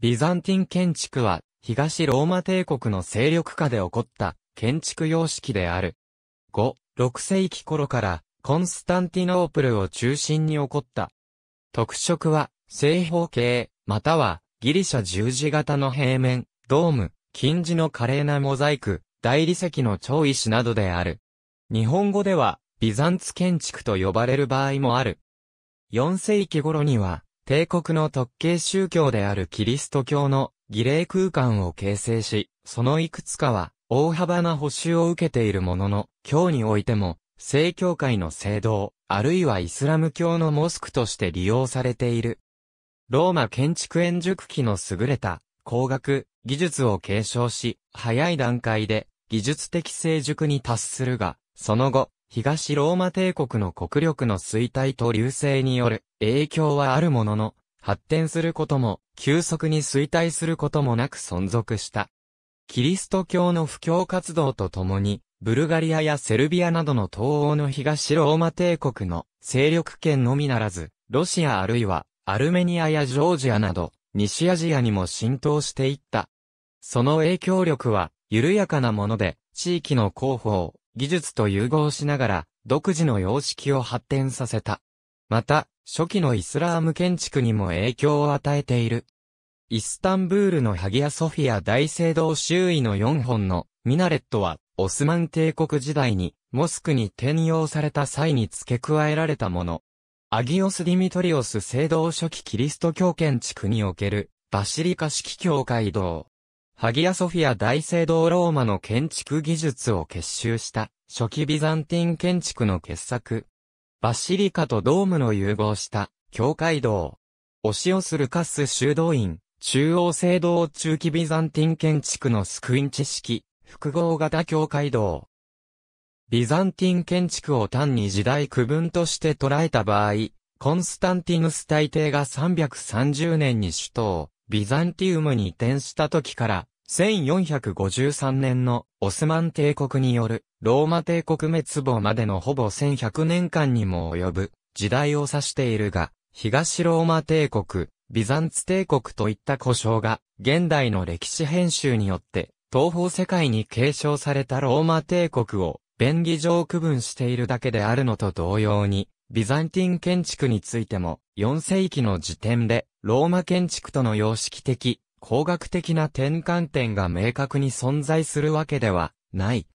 ビザンティン建築は、東ローマ帝国の勢力下で起こった建築様式である。5、6世紀頃からコンスタンティノープルを中心に起こった。特色は正方形、またはギリシャ十字型の平面、ドーム、金字の華麗なモザイク、大理石の超石などである。日本語ではビザンツ建築と呼ばれる場合もある。4世紀頃には帝国の特権宗教であるキリスト教の儀礼空間を形成し、そのいくつかは大幅な補修を受けているものの、今日においても、正教会の聖堂、あるいはイスラム教のモスクとして利用されている。ローマ建築円熟期の優れた工学、技術を継承し、早い段階で技術的成熟に達するが、その後、東ローマ帝国の国力の衰退と流星による影響はあるものの、発展することも、急速に衰退することもなく存続した。キリスト教の布教活動とともに、ブルガリアやセルビアなどの東欧の東ローマ帝国の勢力圏のみならず、ロシアあるいはアルメニアやジョージアなど、西アジアにも浸透していった。その影響力は、緩やかなもので、地域の広報、技術と融合しながら、独自の様式を発展させた。また、初期のイスラーム建築にも影響を与えている。イスタンブールのハギアソフィア大聖堂周囲の4本のミナレットは、オスマン帝国時代に、モスクに転用された際に付け加えられたもの。アギオス・ディミトリオス聖堂初期キリスト教建築における、バシリカ式教会堂。ハギアソフィア大聖堂ローマの建築技術を結集した初期ビザンティン建築の傑作。バシリカとドームの融合した教会堂。オシオスルカス修道院、中央聖堂中期ビザンティン建築のスクインチ式、複合型教会堂。ビザンティン建築を単に時代区分として捉えた場合、コンスタンティヌス大帝が330年に首都ビザンティウムに移転した時から、1453年のオスマン帝国によるローマ帝国滅亡までのほぼ1100年間にも及ぶ時代を指しているが、東ローマ帝国、ビザンツ帝国といった故障が現代の歴史編集によって東方世界に継承されたローマ帝国を便宜上区分しているだけであるのと同様に、ビザンティン建築についても4世紀の時点でローマ建築との様式的、工学的な転換点が明確に存在するわけではない。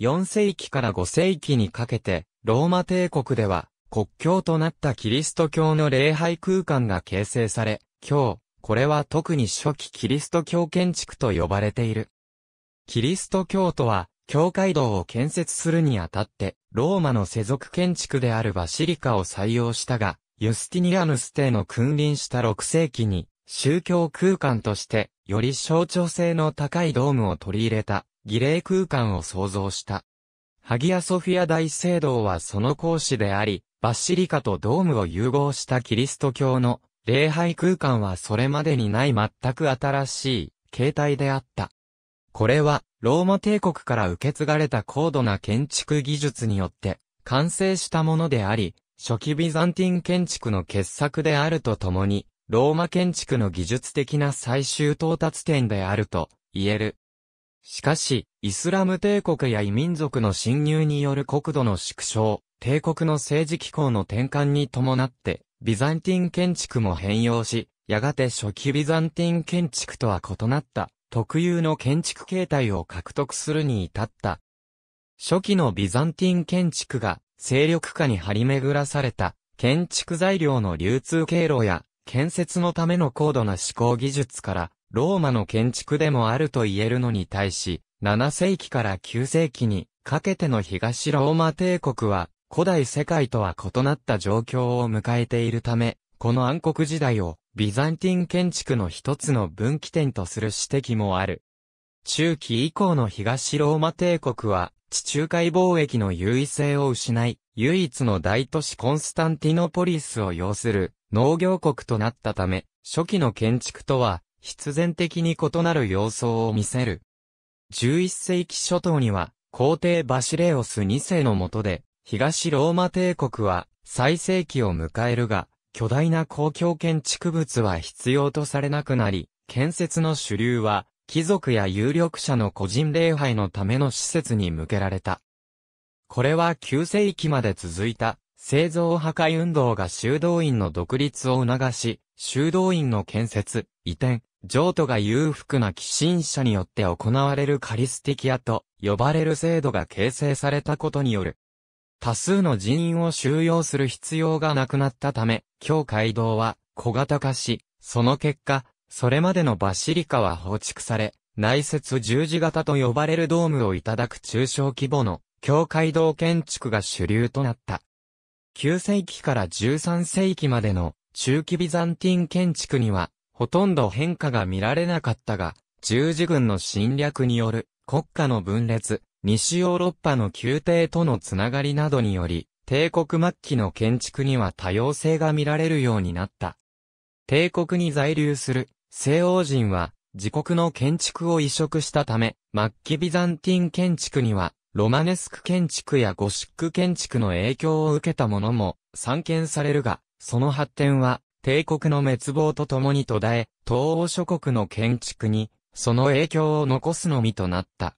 4世紀から5世紀にかけて、ローマ帝国では国境となったキリスト教の礼拝空間が形成され、今日、これは特に初期キリスト教建築と呼ばれている。キリスト教徒は、教会堂を建設するにあたって、ローマの世俗建築であるバシリカを採用したが、ユスティニアヌス帝の君臨した6世紀に、宗教空間として、より象徴性の高いドームを取り入れた、儀礼空間を創造した。ハギアソフィア大聖堂はその講師であり、バッシリカとドームを融合したキリスト教の礼拝空間はそれまでにない全く新しい形態であった。これはローマ帝国から受け継がれた高度な建築技術によって完成したものであり、初期ビザンティン建築の傑作であるとともに、ローマ建築の技術的な最終到達点であると言える。しかし、イスラム帝国や異民族の侵入による国土の縮小、帝国の政治機構の転換に伴って、ビザンティン建築も変容し、やがて初期ビザンティン建築とは異なった特有の建築形態を獲得するに至った。初期のビザンティン建築が勢力下に張り巡らされた建築材料の流通経路や建設のための高度な思考技術からローマの建築でもあると言えるのに対し、7世紀から9世紀にかけての東ローマ帝国は古代世界とは異なった状況を迎えているため、この暗黒時代をビザンティン建築の一つの分岐点とする指摘もある。中期以降の東ローマ帝国は、地中海貿易の優位性を失い、唯一の大都市コンスタンティノポリスを要する農業国となったため、初期の建築とは必然的に異なる様相を見せる。11世紀初頭には、皇帝バシレオス2世の下で、東ローマ帝国は最盛期を迎えるが、巨大な公共建築物は必要とされなくなり、建設の主流は、貴族や有力者の個人礼拝のための施設に向けられた。これは9世紀まで続いた、製造破壊運動が修道院の独立を促し、修道院の建設、移転、譲渡が裕福な寄進者によって行われるカリスティキアと呼ばれる制度が形成されたことによる。多数の人員を収容する必要がなくなったため、教会堂は小型化し、その結果、それまでのバシリカは放築され、内設十字型と呼ばれるドームをいただく中小規模の教会堂建築が主流となった。9世紀から13世紀までの中期ビザンティン建築にはほとんど変化が見られなかったが、十字軍の侵略による国家の分裂、西ヨーロッパの宮廷とのつながりなどにより、帝国末期の建築には多様性が見られるようになった。帝国に在留する西欧人は自国の建築を移植したため、末期ビザンティン建築にはロマネスク建築やゴシック建築の影響を受けたものも散見されるが、その発展は帝国の滅亡とともに途絶え、東欧諸国の建築にその影響を残すのみとなった。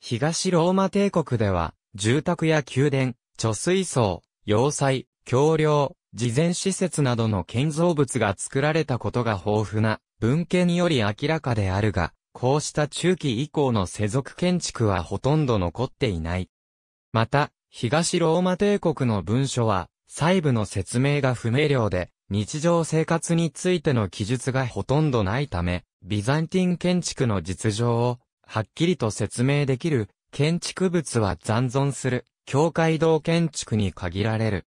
東ローマ帝国では、住宅や宮殿、貯水槽、要塞、橋梁、事前施設などの建造物が作られたことが豊富な文献により明らかであるが、こうした中期以降の世俗建築はほとんど残っていない。また、東ローマ帝国の文書は、細部の説明が不明瞭で、日常生活についての記述がほとんどないため、ビザンティン建築の実情を、はっきりと説明できる、建築物は残存する、教会堂建築に限られる。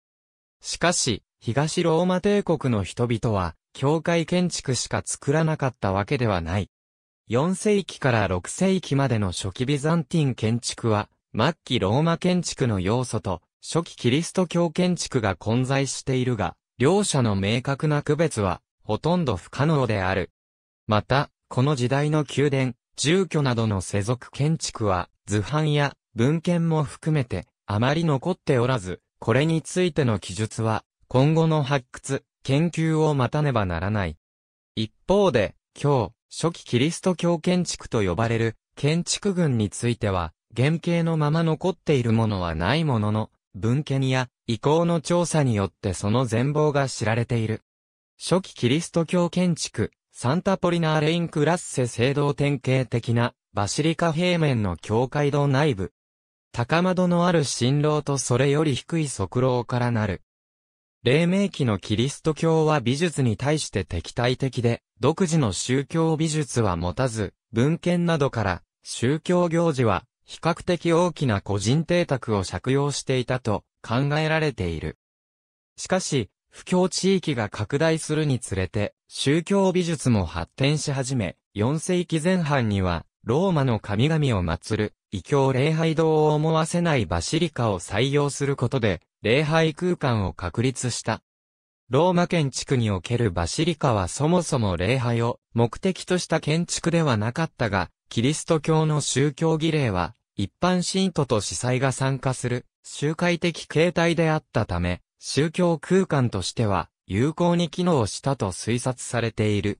しかし、東ローマ帝国の人々は、教会建築しか作らなかったわけではない。4世紀から6世紀までの初期ビザンティン建築は、末期ローマ建築の要素と、初期キリスト教建築が混在しているが、両者の明確な区別は、ほとんど不可能である。また、この時代の宮殿、住居などの世俗建築は、図版や文献も含めて、あまり残っておらず、これについての記述は、今後の発掘、研究を待たねばならない。一方で、今日、初期キリスト教建築と呼ばれる建築群については、原型のまま残っているものはないものの、文献や遺構の調査によってその全貌が知られている。初期キリスト教建築、サンタポリナーレインクラッセ聖堂典型的なバシリカ平面の教会堂内部。高窓のある新楼とそれより低い側楼からなる。黎明期のキリスト教は美術に対して敵対的で、独自の宗教美術は持たず、文献などから宗教行事は比較的大きな個人邸宅を借用していたと考えられている。しかし、不況地域が拡大するにつれて、宗教美術も発展し始め、4世紀前半には、ローマの神々を祀る、異教礼拝堂を思わせないバシリカを採用することで、礼拝空間を確立した。ローマ建築におけるバシリカはそもそも礼拝を目的とした建築ではなかったが、キリスト教の宗教儀礼は、一般信徒と司祭が参加する、集会的形態であったため、宗教空間としては、有効に機能したと推察されている。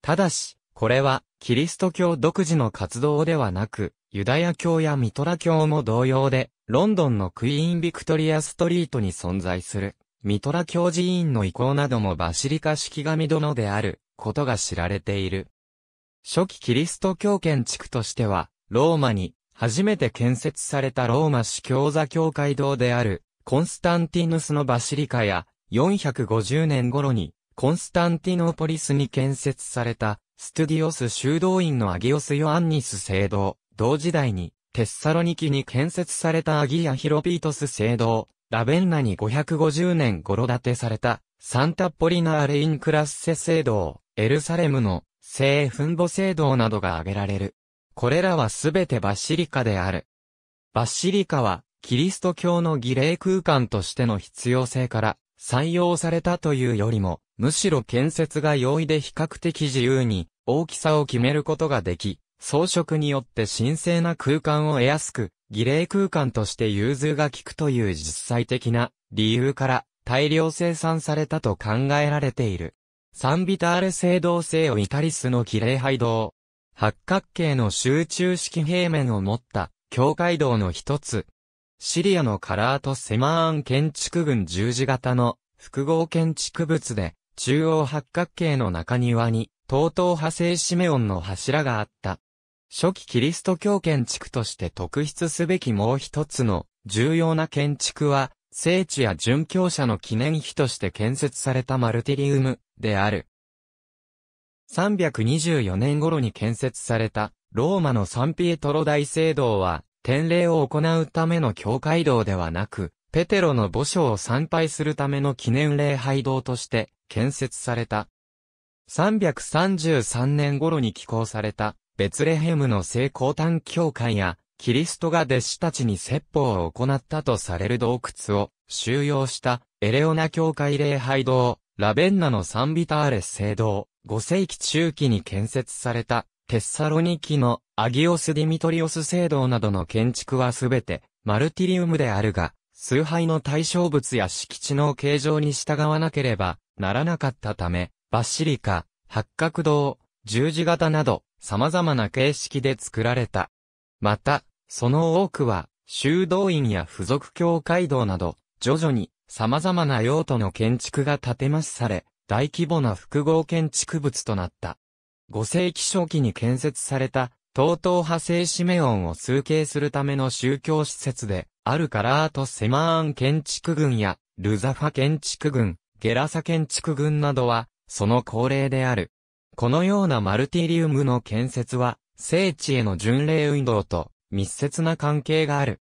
ただし、これは、キリスト教独自の活動ではなく、ユダヤ教やミトラ教も同様で、ロンドンのクイーンビクトリアストリートに存在する、ミトラ教寺院の遺構などもバシリカ式神殿である、ことが知られている。初期キリスト教建築としては、ローマに初めて建設されたローマ司教座教会堂である、コンスタンティヌスのバシリカや、450年頃に、コンスタンティノポリスに建設された、ストゥディオス修道院のアギオス・ヨアンニス聖堂、同時代に、テッサロニキに建設されたアギア・ヒロピートス聖堂、ラベンナに550年頃建てされた、サンタポリナーレインクラッセ聖堂、エルサレムの聖墳墓聖堂などが挙げられる。これらはすべてバシリカである。バシリカは、キリスト教の儀礼空間としての必要性から採用されたというよりも、むしろ建設が容易で比較的自由に大きさを決めることができ、装飾によって神聖な空間を得やすく、儀礼空間として融通が効くという実際的な理由から大量生産されたと考えられている。サンビターレ聖堂聖オイタリスの綺麗拝堂。八角形の集中式平面を持った教会堂の一つ。シリアのカラート・セマーン建築群十字型の複合建築物で、中央八角形の中庭に、東東派生シメオンの柱があった。初期キリスト教建築として特筆すべきもう一つの重要な建築は、聖地や殉教者の記念碑として建設されたマルティリウムである。324年頃に建設されたローマのサンピエトロ大聖堂は典礼を行うための教会堂ではなく、ペテロの墓所を参拝するための記念礼拝堂として建設された。333年頃に寄港された。ベツレヘムの聖光誕教会やキリストが弟子たちに説法を行ったとされる洞窟を収容した。エレオナ教会礼拝堂、ラベンナのサンビターレ聖堂、5世紀中期に建設された。テッサロニキのアギオス・ディミトリオス聖堂などの建築はすべて。マルティリウムであるが、崇拝の対象物や敷地の形状に従わなければならなかったため、バッシリカ、八角堂、十字型など様々な形式で作られた。また、その多くは修道院や付属教会堂など、徐々に様々な用途の建築が建て増しされ、大規模な複合建築物となった。5世紀初期に建設された、東東派生シメオンを崇敬するための宗教施設で、あるカラート・セマーン建築群や、ルザファ建築群、ゲラサ建築群などは、その恒例である。このようなマルティリウムの建設は、聖地への巡礼運動と密接な関係がある。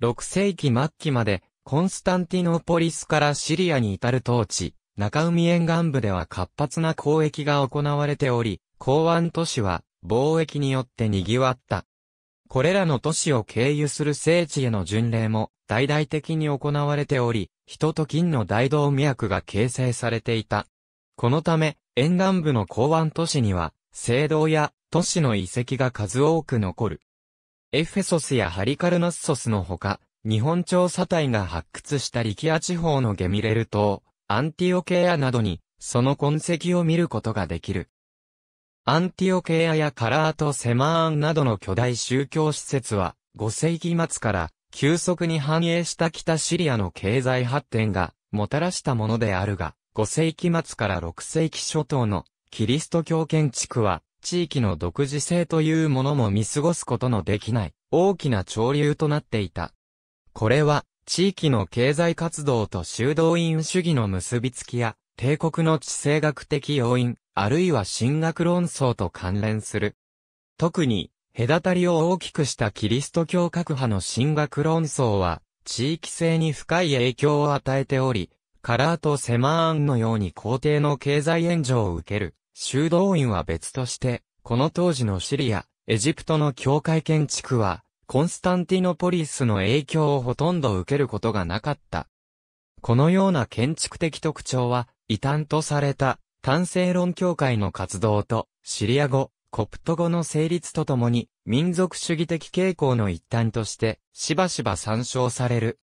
6世紀末期まで、コンスタンティノポリスからシリアに至る統治、中海沿岸部では活発な交易が行われており、港湾都市は貿易によって賑わった。これらの都市を経由する聖地への巡礼も大々的に行われており、人と金の大動脈が形成されていた。このため、沿岸部の港湾都市には、聖堂や都市の遺跡が数多く残る。エフェソスやハリカルナッソスのほか、日本調査隊が発掘したリキア地方のゲミレル島、アンティオケアなどに、その痕跡を見ることができる。アンティオケアやカラート・セマーンなどの巨大宗教施設は、5世紀末から急速に繁栄した北シリアの経済発展がもたらしたものであるが、5世紀末から6世紀初頭のキリスト教建築は、地域の独自性というものも見過ごすことのできない大きな潮流となっていた。これは、地域の経済活動と修道院主義の結びつきや、帝国の地政学的要因、あるいは神学論争と関連する。特に、隔たりを大きくしたキリスト教各派の神学論争は、地域性に深い影響を与えており、カラーとセマーンのように皇帝の経済援助を受ける、修道院は別として、この当時のシリア、エジプトの教会建築は、コンスタンティノポリスの影響をほとんど受けることがなかった。このような建築的特徴は、異端とされた単性論協会の活動と、シリア語、コプト語の成立とともに、民族主義的傾向の一端として、しばしば参照される。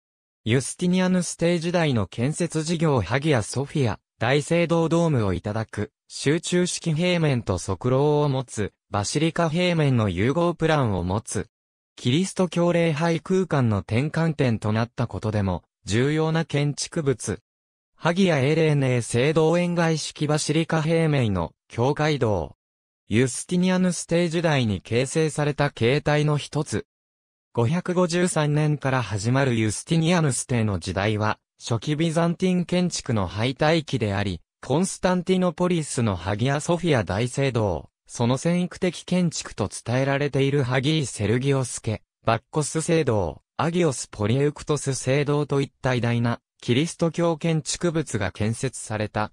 ユスティニアヌス帝時代の建設事業ハギア・ソフィア、大聖堂ドームをいただく、集中式平面と側廊を持つ、バシリカ平面の融合プランを持つ。キリスト教礼拝空間の転換点となったことでも、重要な建築物。ハギアエレーネー聖堂、円蓋式バシリカ平面の教会堂。ユスティニアヌス帝時代に形成された形態の一つ。553年から始まるユスティニアヌス帝の時代は、初期ビザンティン建築の敗退期であり、コンスタンティノポリスのハギアソフィア大聖堂、その先駆的建築と伝えられているハギー・セルギオスケ、バッコス聖堂、アギオス・ポリエウクトス聖堂といった偉大なキリスト教建築物が建設された。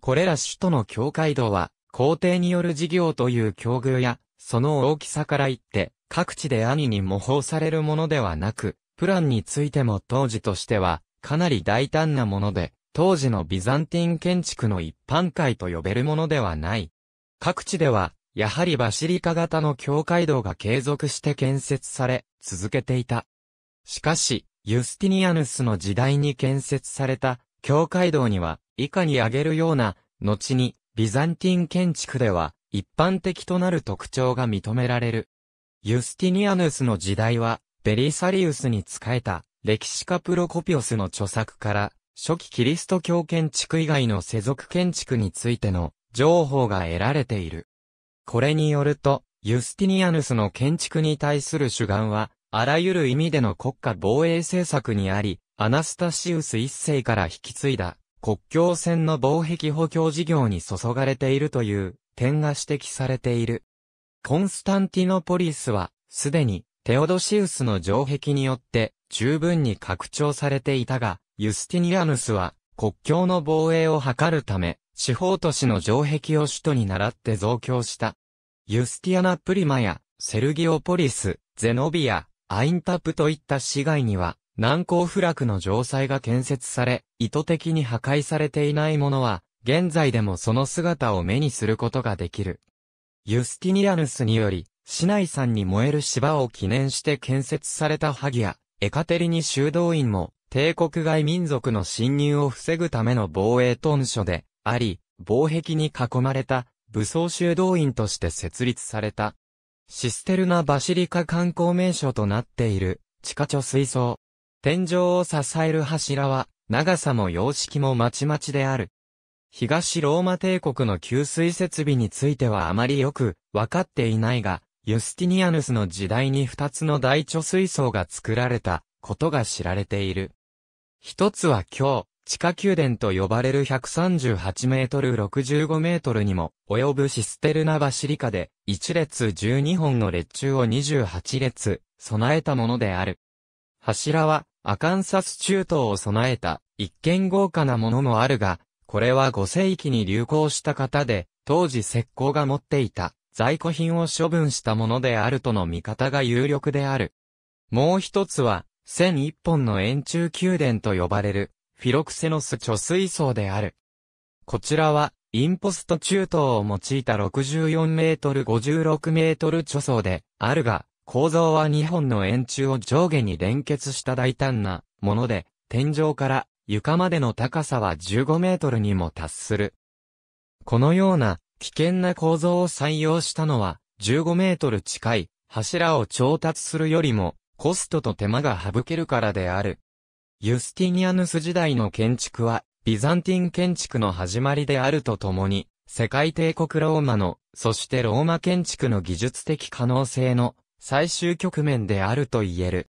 これら首都の教会堂は、皇帝による事業という境遇や、その大きさから言って、各地で兄に模倣されるものではなく、プランについても当時としては、かなり大胆なもので、当時のビザンティン建築の一般会と呼べるものではない。各地では、やはりバシリカ型の教会堂が継続して建設され、続けていた。しかし、ユスティニアヌスの時代に建設された教会堂には以下に挙げるような後にビザンティン建築では、一般的となる特徴が認められる。ユスティニアヌスの時代は、ベリサリウスに仕えた、歴史家プロコピオスの著作から、初期キリスト教建築以外の世俗建築についての情報が得られている。これによると、ユスティニアヌスの建築に対する主眼は、あらゆる意味での国家防衛政策にあり、アナスタシウス一世から引き継いだ国境線の防壁補強事業に注がれているという点が指摘されている。コンスタンティノポリスは、すでにテオドシウスの城壁によって十分に拡張されていたが、ユスティニアヌスは国境の防衛を図るため、地方都市の城壁を首都に倣って増強した。ユスティアナ・プリマや、セルギオポリス、ゼノビア、アインタプといった市街には、難攻不落の城塞が建設され、意図的に破壊されていないものは、現在でもその姿を目にすることができる。ユスティニアヌスにより、市内山に燃える芝を記念して建設された萩や、エカテリニ修道院も、帝国外民族の侵入を防ぐための防衛屯所であり、防壁に囲まれた武装修道院として設立された。システルナ・バシリカ観光名所となっている地下貯水槽。天井を支える柱は長さも様式もまちまちである。東ローマ帝国の給水設備についてはあまりよくわかっていないが、ユスティニアヌスの時代に二つの大貯水槽が作られたことが知られている。一つは今日、地下宮殿と呼ばれる138メートル65メートルにも及ぶシステルナバシリカで1列12本の列柱を28列備えたものである。柱はアカンサス中東を備えた一見豪華なものもあるが、これは5世紀に流行した方で、当時石膏が持っていた在庫品を処分したものであるとの見方が有力である。もう一つは、1001本の円柱宮殿と呼ばれるフィロクセノス貯水槽である。こちらは、インポスト中東を用いた64メートル56メートル貯槽であるが、構造は2本の円柱を上下に連結した大胆なもので、天井から床までの高さは15メートルにも達する。このような危険な構造を採用したのは、15メートル近い柱を調達するよりもコストと手間が省けるからである。ユスティニアヌス時代の建築は、ビザンティン建築の始まりであるとともに、世界帝国ローマの、そしてローマ建築の技術的可能性の最終局面であると言える。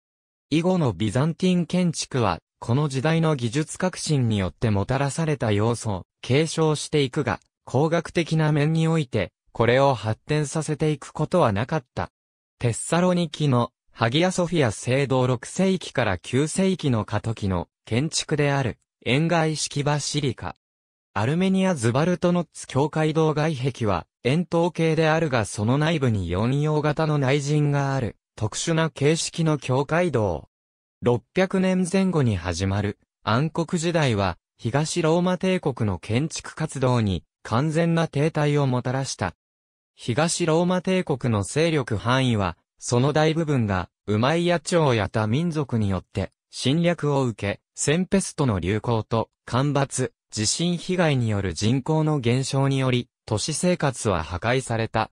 以後のビザンティン建築は、この時代の技術革新によってもたらされた要素を継承していくが、工学的な面において、これを発展させていくことはなかった。テッサロニキのハギアソフィア聖堂6世紀から9世紀の過渡期の建築である、円外式バシリカ。アルメニアズバルトノッツ教会堂外壁は円筒形であるがその内部に四葉型の内陣がある特殊な形式の教会堂。600年前後に始まる暗黒時代は東ローマ帝国の建築活動に完全な停滞をもたらした。東ローマ帝国の勢力範囲はその大部分が、ウマイヤ朝や他民族によって、侵略を受け、センペストの流行と、干ばつ、地震被害による人口の減少により、都市生活は破壊された。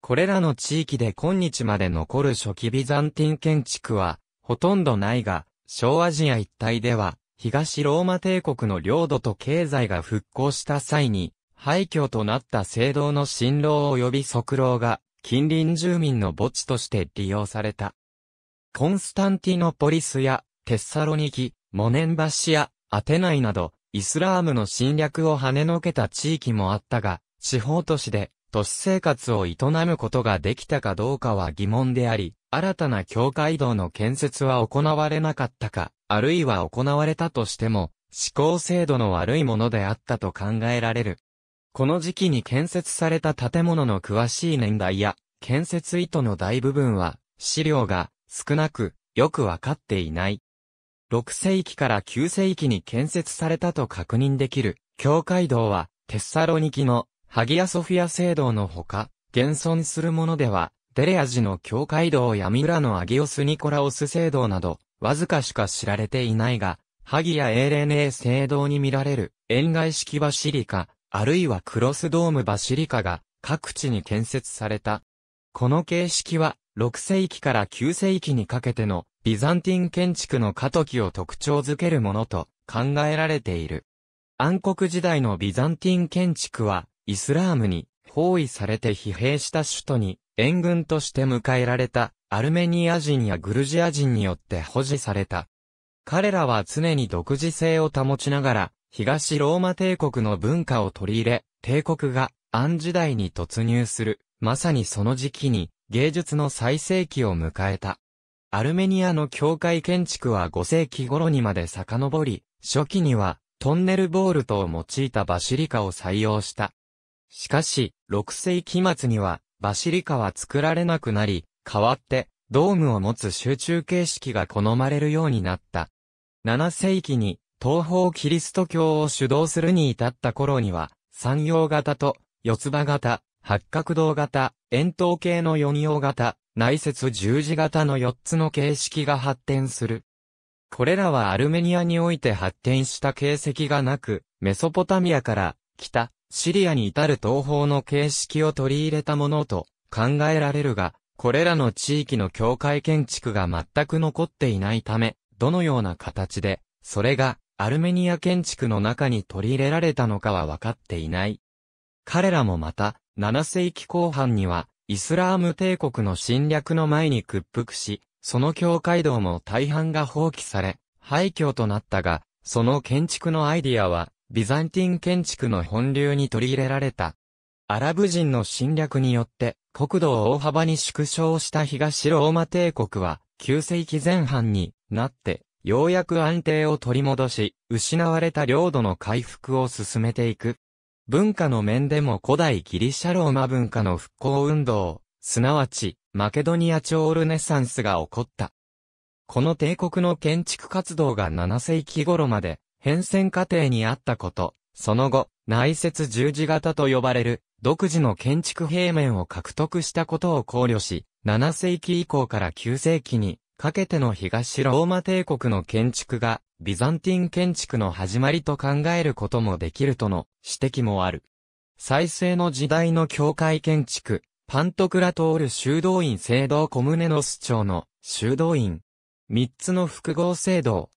これらの地域で今日まで残る初期ビザンティン建築は、ほとんどないが、小アジア一帯では、東ローマ帝国の領土と経済が復興した際に、廃墟となった聖堂の新郎及び側廊が近隣住民の墓地として利用された。コンスタンティノポリスやテッサロニキ、モネンバシやアテナイなど、イスラームの侵略を跳ねのけた地域もあったが、地方都市で都市生活を営むことができたかどうかは疑問であり、新たな境界道の建設は行われなかったか、あるいは行われたとしても、思考制度の悪いものであったと考えられる。この時期に建設された建物の詳しい年代や、建設意図の大部分は、資料が少なく、よくわかっていない。6世紀から9世紀に建設されたと確認できる、教会堂は、テッサロニキのハギアソフィア聖堂のほか、現存するものでは、デレアジの教会堂やミラのアギオス・ニコラオス聖堂など、わずかしか知られていないが、ハギア・エーレネー聖堂に見られる、円外式バシリカ、あるいはクロスドームバシリカが各地に建設された。この形式は6世紀から9世紀にかけてのビザンティン建築の過渡期を特徴づけるものと考えられている。暗黒時代のビザンティン建築はイスラームに包囲されて疲弊した首都に援軍として迎えられたアルメニア人やグルジア人によって保持された。彼らは常に独自性を保ちながら、東ローマ帝国の文化を取り入れ、帝国が暗時代に突入する、まさにその時期に芸術の最盛期を迎えた。アルメニアの教会建築は5世紀頃にまで遡り、初期にはトンネルボールトを用いたバシリカを採用した。しかし、6世紀末にはバシリカは作られなくなり、代わって、ドームを持つ集中形式が好まれるようになった。7世紀に、東方キリスト教を主導するに至った頃には、三葉型と、四つ葉型、八角道型、円筒形の四葉型、内接十字型の四つの形式が発展する。これらはアルメニアにおいて発展した形跡がなく、メソポタミアから北、シリアに至る東方の形式を取り入れたものと考えられるが、これらの地域の教会建築が全く残っていないため、どのような形で、それがアルメニア建築の中に取り入れられたのかは分かっていない。彼らもまた、7世紀後半には、イスラーム帝国の侵略の前に屈服し、その教会道も大半が放棄され、廃墟となったが、その建築のアイディアは、ビザンティン建築の本流に取り入れられた。アラブ人の侵略によって、国土を大幅に縮小した東ローマ帝国は、9世紀前半になって、ようやく安定を取り戻し、失われた領土の回復を進めていく。文化の面でも古代ギリシャローマ文化の復興運動、すなわち、マケドニア朝ルネサンスが起こった。この帝国の建築活動が7世紀頃まで変遷過程にあったこと、その後、内接十字型と呼ばれる独自の建築平面を獲得したことを考慮し、7世紀以降から9世紀にかけての東ローマ帝国の建築がビザンティン建築の始まりと考えることもできるとの指摘もある。再生の時代の教会建築、パントクラトール修道院聖堂コムネノス町の修道院。三つの複合聖堂。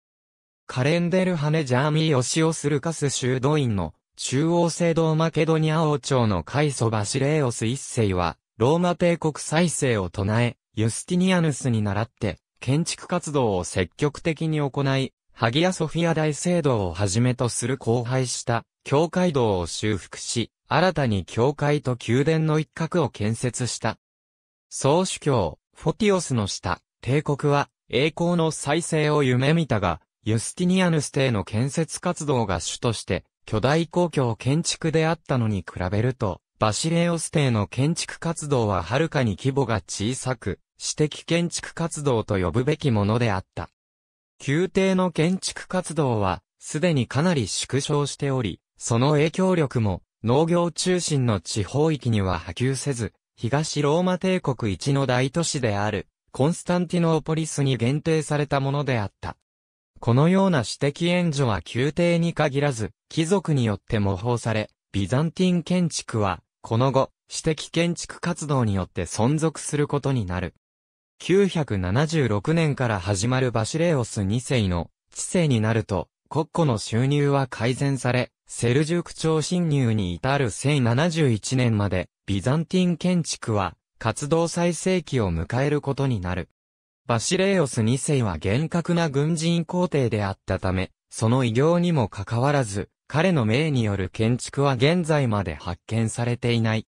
カレンデルハネジャーミーオシオスルカス修道院の中央聖堂マケドニア王朝のカイソバシレーオス一世は、ローマ帝国再生を唱え、ユスティニアヌスに倣って、建築活動を積極的に行い、ハギアソフィア大聖堂をはじめとする荒廃した教会堂を修復し、新たに教会と宮殿の一角を建設した。総主教、フォティオスの下、帝国は栄光の再生を夢見たが、ユスティニアヌス帝の建設活動が主として巨大公共建築であったのに比べると、バシレオス邸の建築活動ははるかに規模が小さく、私的建築活動と呼ぶべきものであった。宮廷の建築活動は、すでにかなり縮小しており、その影響力も農業中心の地方域には波及せず、東ローマ帝国一の大都市である、コンスタンティノーポリスに限定されたものであった。このような私的援助は宮廷に限らず、貴族によって模倣され、ビザンティン建築は、この後、私的建築活動によって存続することになる。976年から始まるバシレオス2世の知性になると、国庫の収入は改善され、セルジュク朝侵入に至る1071年まで、ビザンティン建築は活動最盛期を迎えることになる。バシレオス2世は厳格な軍人皇帝であったため、その偉業にもかかわらず、彼の命による建築は現在まで発見されていない。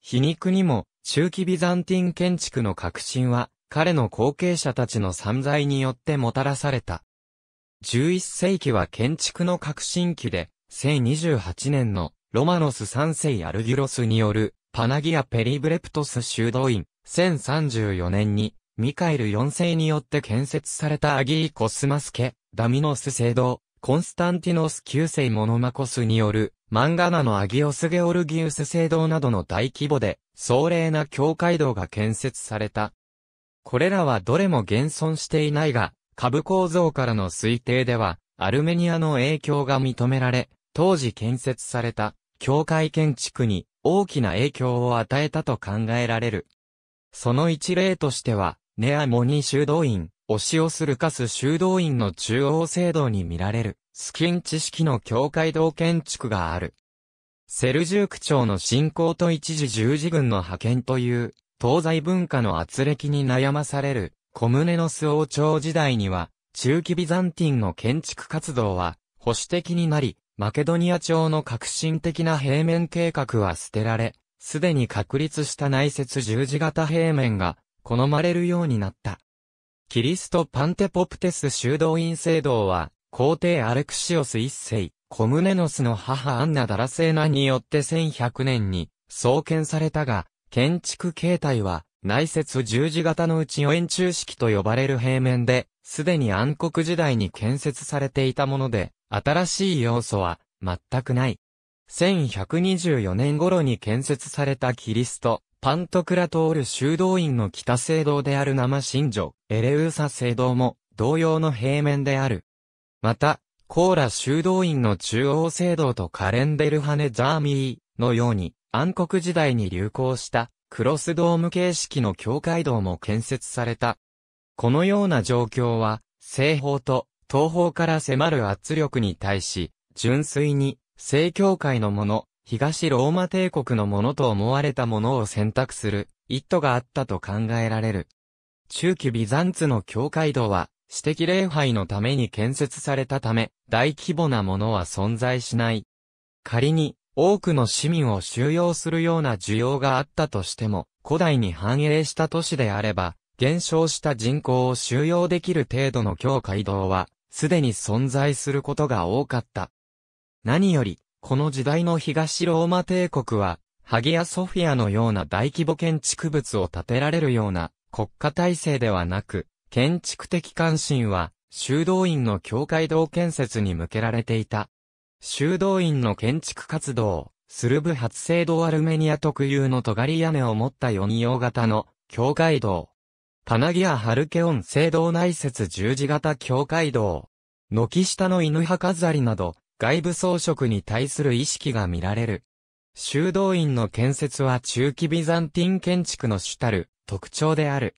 皮肉にも、中期ビザンティン建築の革新は、彼の後継者たちの散財によってもたらされた。11世紀は建築の革新期で、1028年のロマノス3世アルギュロスによるパナギア・ペリブレプトス修道院、1034年にミカエル4世によって建設されたアギーコスマスケ、ダミノス聖堂、コンスタンティノス9世モノマコスによる、マンガナのアギオスゲオルギウス聖堂などの大規模で、壮麗な教会堂が建設された。これらはどれも現存していないが、株構造からの推定では、アルメニアの影響が認められ、当時建設された、教会建築に大きな影響を与えたと考えられる。その一例としては、ネアモニ修道院、オシオスルカス修道院の中央聖堂に見られる、スキン知識の教会堂建築がある。セルジューク朝の信仰と一時十字軍の派遣という、東西文化の圧力に悩まされる、コムネノス王朝時代には、中期ビザンティンの建築活動は、保守的になり、マケドニア朝の革新的な平面計画は捨てられ、すでに確立した内接十字型平面が好まれるようになった。キリスト・パンテポプテス修道院聖堂は、皇帝アレクシオス一世、コムネノスの母アンナ・ダラセーナによって1100年に創建されたが、建築形態は内接十字型のうち円柱式と呼ばれる平面で、すでに暗黒時代に建設されていたもので、新しい要素は全くない。1124年頃に建設されたキリスト、パントクラトール修道院の北聖堂である生神女、エレウーサ聖堂も同様の平面である。また、コーラ修道院の中央聖堂とカレンデルハネ・ザーミーのように暗黒時代に流行したクロスドーム形式の教会堂も建設された。このような状況は、西方と東方から迫る圧力に対し、純粋に正教会のもの、東ローマ帝国のものと思われたものを選択する意図があったと考えられる。中期ビザンツの教会堂は、私的礼拝のために建設されたため、大規模なものは存在しない。仮に、多くの市民を収容するような需要があったとしても、古代に繁栄した都市であれば、減少した人口を収容できる程度の教会堂は、すでに存在することが多かった。何より、この時代の東ローマ帝国は、ハギアソフィアのような大規模建築物を建てられるような国家体制ではなく、建築的関心は、修道院の教会堂建設に向けられていた。修道院の建築活動、スルブ発生堂アルメニア特有の尖り屋根を持った4葉型の教会堂、パナギア・ハルケオン聖堂内設十字型教会堂。軒下の犬派飾りなど、外部装飾に対する意識が見られる。修道院の建設は中期ビザンティン建築の主たる特徴である。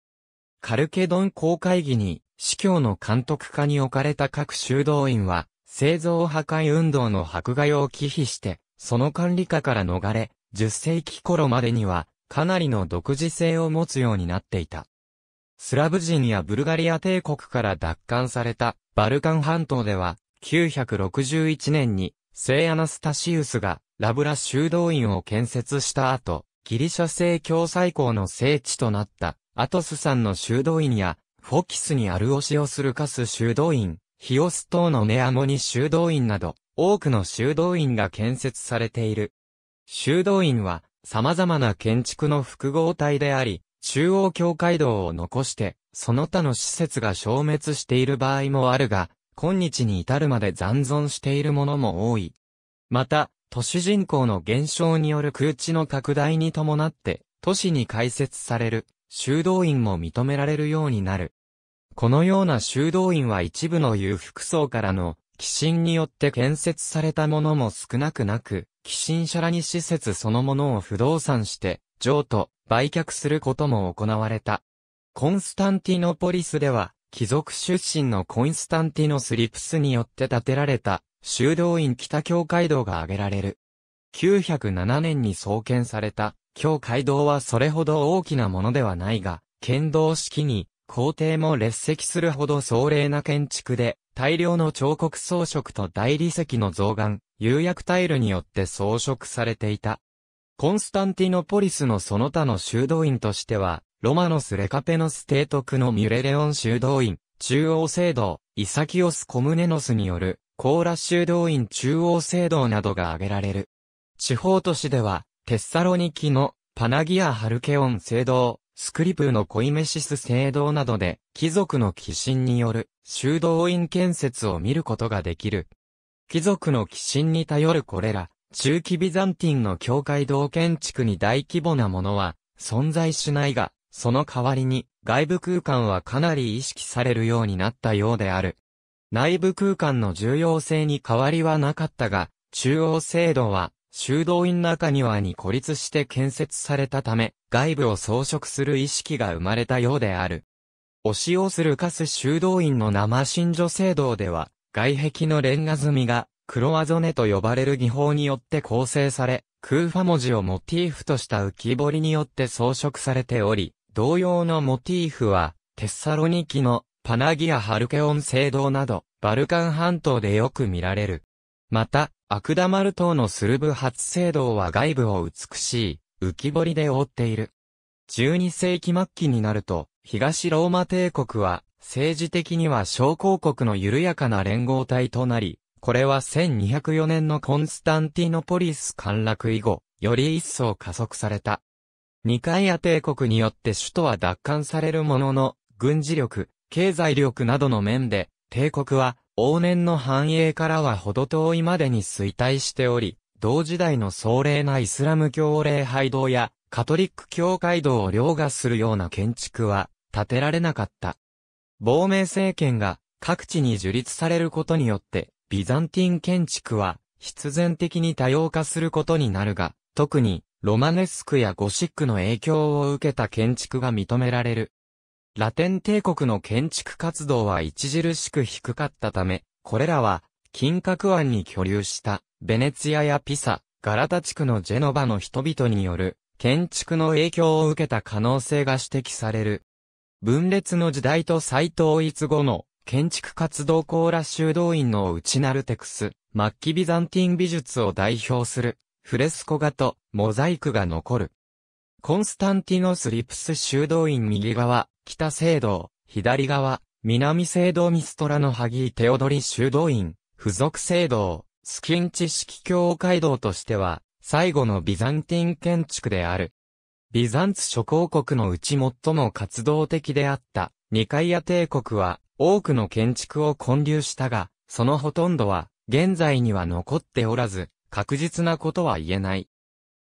カルケドン公会議に、司教の監督下に置かれた各修道院は、製造破壊運動の迫害を忌避して、その管理下から逃れ、10世紀頃までには、かなりの独自性を持つようになっていた。スラブ人やブルガリア帝国から奪還されたバルカン半島では、961年に聖アナスタシウスがラブラ修道院を建設した後、ギリシャ正教最高の聖地となったアトス山の修道院やフォキスにあるオシオス・ルカス修道院、ヒオス島のネアモニ修道院など、多くの修道院が建設されている。修道院は様々な建築の複合体であり、中央境界道を残して、その他の施設が消滅している場合もあるが、今日に至るまで残存しているものも多い。また、都市人口の減少による空地の拡大に伴って、都市に開設される修道院も認められるようになる。このような修道院は一部の裕福層からの寄進によって建設されたものも少なくなく、寄進者らに施設そのものを不動産して、譲渡、売却することも行われた。コンスタンティノポリスでは、貴族出身のコンスタンティノスリプスによって建てられた、修道院北教会堂が挙げられる。907年に創建された、教会堂はそれほど大きなものではないが、剣道式に、皇帝も列席するほど壮麗な建築で、大量の彫刻装飾と大理石の造岩、釉薬タイルによって装飾されていた。コンスタンティノポリスのその他の修道院としては、ロマノス・レカペノス提督のミュレレオン修道院、中央聖堂、イサキオス・コムネノスによる、コーラ修道院中央聖堂などが挙げられる。地方都市では、テッサロニキのパナギア・ハルケオン聖堂、スクリプーのコイメシス聖堂などで、貴族の寄進による修道院建設を見ることができる。貴族の寄進に頼るこれら、中期ビザンティンの教会堂建築に大規模なものは存在しないが、その代わりに外部空間はかなり意識されるようになったようである。内部空間の重要性に変わりはなかったが、中央聖堂は修道院中庭に孤立して建設されたため、外部を装飾する意識が生まれたようである。押し寄するカス修道院の生真女聖堂では、外壁のレンガ積みが、黒ワゾネと呼ばれる技法によって構成され、空ファ文字をモチーフとした浮き彫りによって装飾されており、同様のモチーフは、テッサロニキのパナギア・ハルケオン聖堂など、バルカン半島でよく見られる。また、アクダマル島のスルブ初聖堂は外部を美しい浮き彫りで覆っている。12世紀末期になると、東ローマ帝国は政治的には小公国の緩やかな連合体となり、これは1204年のコンスタンティノポリス陥落以後、より一層加速された。ニカイア帝国によって首都は奪還されるものの、軍事力、経済力などの面で、帝国は往年の繁栄からは程遠いまでに衰退しており、同時代の壮麗なイスラム教礼拝堂やカトリック教会堂を凌駕するような建築は建てられなかった。亡命政権が各地に樹立されることによって、ビザンティン建築は必然的に多様化することになるが、特にロマネスクやゴシックの影響を受けた建築が認められる。ラテン帝国の建築活動は著しく低かったため、これらは、金閣湾に居留した、ベネツィアやピサ、ガラタ地区のジェノバの人々による、建築の影響を受けた可能性が指摘される。分裂の時代と再統一後の、建築活動コーラ修道院の内なるテクス、末期ビザンティン美術を代表する、フレスコ画とモザイクが残る。コンスタンティノスリプス修道院右側、北聖堂、左側、南聖堂ミストラのハギーテオドリ修道院、付属聖堂、スキンチ式教会堂としては、最後のビザンティン建築である。ビザンツ諸公国のうち最も活動的であったニカイア帝国は多くの建築を建立したが、そのほとんどは現在には残っておらず、確実なことは言えない。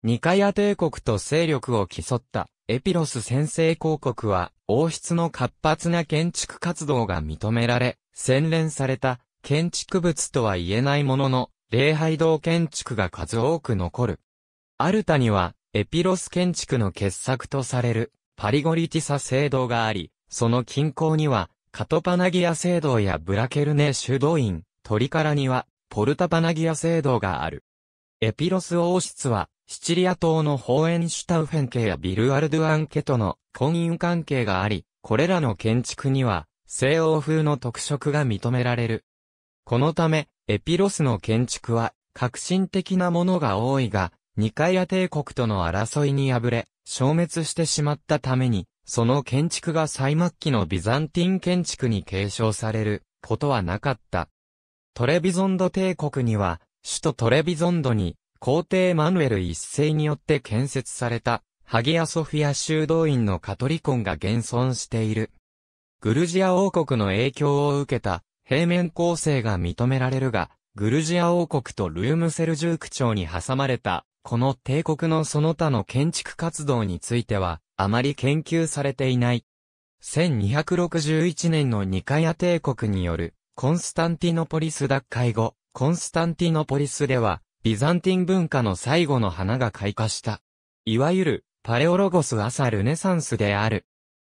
ニカイア帝国と勢力を競ったエピロス先制公国は王室の活発な建築活動が認められ、洗練された建築物とは言えないものの、礼拝堂建築が数多く残る。アルタには、エピロス建築の傑作とされる、パリゴリティサ聖堂があり、その近郊には、カトパナギア聖堂やブラケルネ修道院、トリカラには、ポルタパナギア聖堂がある。エピロス王室は、シチリア島のホーエンシュタウフェン家やビルアルドゥアン家との婚姻関係があり、これらの建築には西欧風の特色が認められる。このため、エピロスの建築は革新的なものが多いが、ニカイア帝国との争いに敗れ、消滅してしまったために、その建築が最末期のビザンティン建築に継承されることはなかった。トレビゾンド帝国には、首都トレビゾンドに皇帝マヌエル一世によって建設された、ハギアソフィア修道院のカトリコンが現存している。グルジア王国の影響を受けた平面構成が認められるが、グルジア王国とルームセルジューク朝に挟まれた、この帝国のその他の建築活動については、あまり研究されていない。1261年のニカヤ帝国による、コンスタンティノポリス奪回後、コンスタンティノポリスでは、ビザンティン文化の最後の花が開花した。いわゆる、パレオロゴス朝ルネサンスである。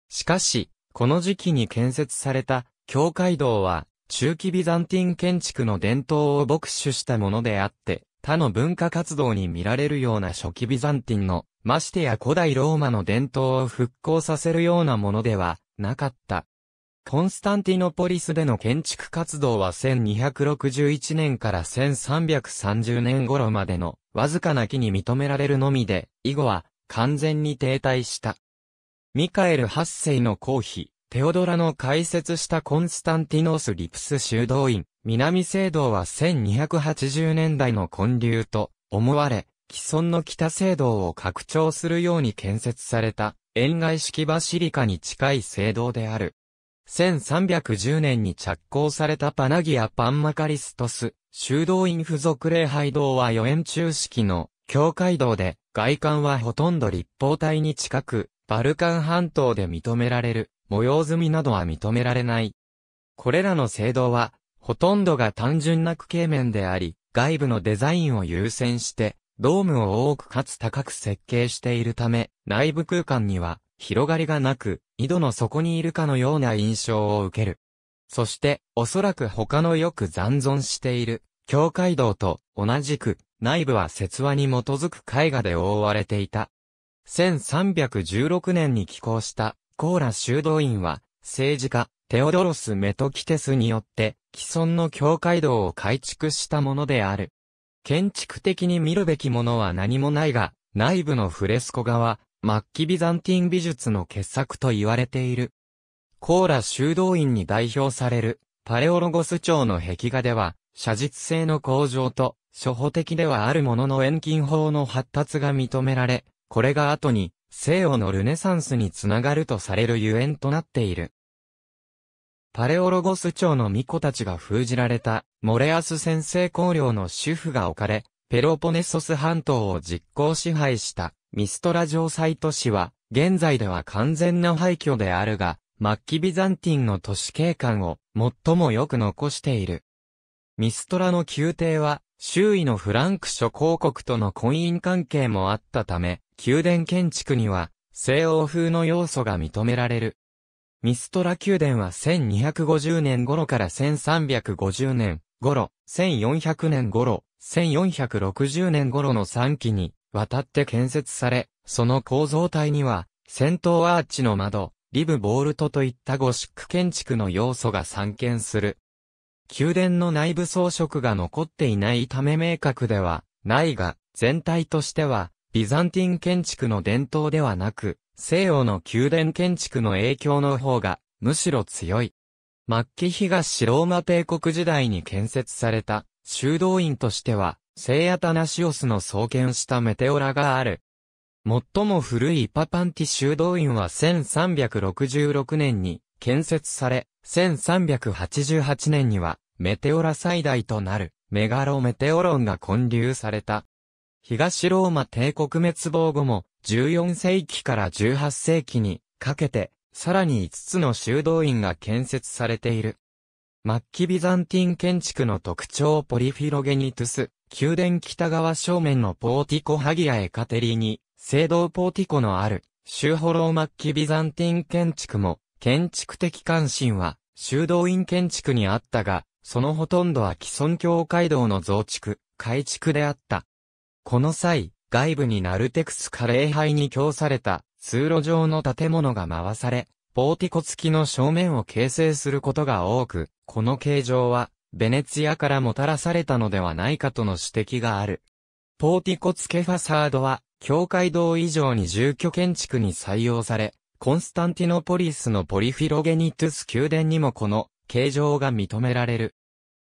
しかし、この時期に建設された、教会堂は、中期ビザンティン建築の伝統を牧取したものであって、他の文化活動に見られるような初期ビザンティンの、ましてや古代ローマの伝統を復興させるようなものではなかった。コンスタンティノポリスでの建築活動は1261年から1330年頃までのわずかな木に認められるのみで、以後は完全に停滞した。ミカエル8世の皇妃、テオドラの開設したコンスタンティノスリプス修道院、南聖堂は1280年代の建立と思われ、既存の北聖堂を拡張するように建設された、円外式バシリカに近い聖堂である。1310年に着工されたパナギア・パンマカリストス、修道院付属礼拝堂は予円中式の教会堂で、外観はほとんど立方体に近く、バルカン半島で認められる、模様積みなどは認められない。これらの聖堂は、ほとんどが単純な区形面であり、外部のデザインを優先して、ドームを多くかつ高く設計しているため、内部空間には広がりがなく、井戸の底にいるかのような印象を受ける。そして、おそらく他のよく残存している、境界道と同じく、内部は説話に基づく絵画で覆われていた。1316年に寄港したコーラ修道院は、政治家、テオドロス・メトキテスによって、既存の境界道を改築したものである。建築的に見るべきものは何もないが、内部のフレスコ画は、末期ビザンティン美術の傑作と言われている。コーラ修道院に代表される、パレオロゴス朝の壁画では、写実性の向上と、初歩的ではあるものの遠近法の発達が認められ、これが後に、西洋のルネサンスにつながるとされるゆえんとなっている。パレオロゴス朝の巫女たちが封じられた、モレアス先生公領の主婦が置かれ、ペロポネソス半島を実行支配した、ミストラ城塞都市は、現在では完全な廃墟であるが、末期ビザンティンの都市景観を最もよく残している。ミストラの宮廷は、周囲のフランク諸公国との婚姻関係もあったため、宮殿建築には西欧風の要素が認められる。ミストラ宮殿は1250年頃から1350年頃、1400年頃、1460年頃の3期に渡って建設され、その構造体には、戦闘アーチの窓、リブ・ボールトといったゴシック建築の要素が散見する。宮殿の内部装飾が残っていないため明確ではないが、全体としては、ビザンティン建築の伝統ではなく、西洋の宮殿建築の影響の方が、むしろ強い。末期東ローマ帝国時代に建設された、修道院としては、聖アタナシオスの創建したメテオラがある。最も古いパパンティ修道院は1366年に建設され、1388年には、メテオラ最大となる、メガロメテオロンが建立された。東ローマ帝国滅亡後も、14世紀から18世紀にかけて、さらに5つの修道院が建設されている。末期ビザンティン建築の特徴ポリフィロゲニトゥス、宮殿北側正面のポーティコハギアエカテリーニ、聖堂ポーティコのある、シューホロー末期ビザンティン建築も、建築的関心は、修道院建築にあったが、そのほとんどは既存教街道の増築、改築であった。この際、外部にナルテクスカ礼拝に供された通路上の建物が回され、ポーティコ付きの正面を形成することが多く、この形状は、ベネツィアからもたらされたのではないかとの指摘がある。ポーティコ付けファサードは、教会堂以上に住居建築に採用され、コンスタンティノポリスのポリフィロゲニトゥス宮殿にもこの形状が認められる。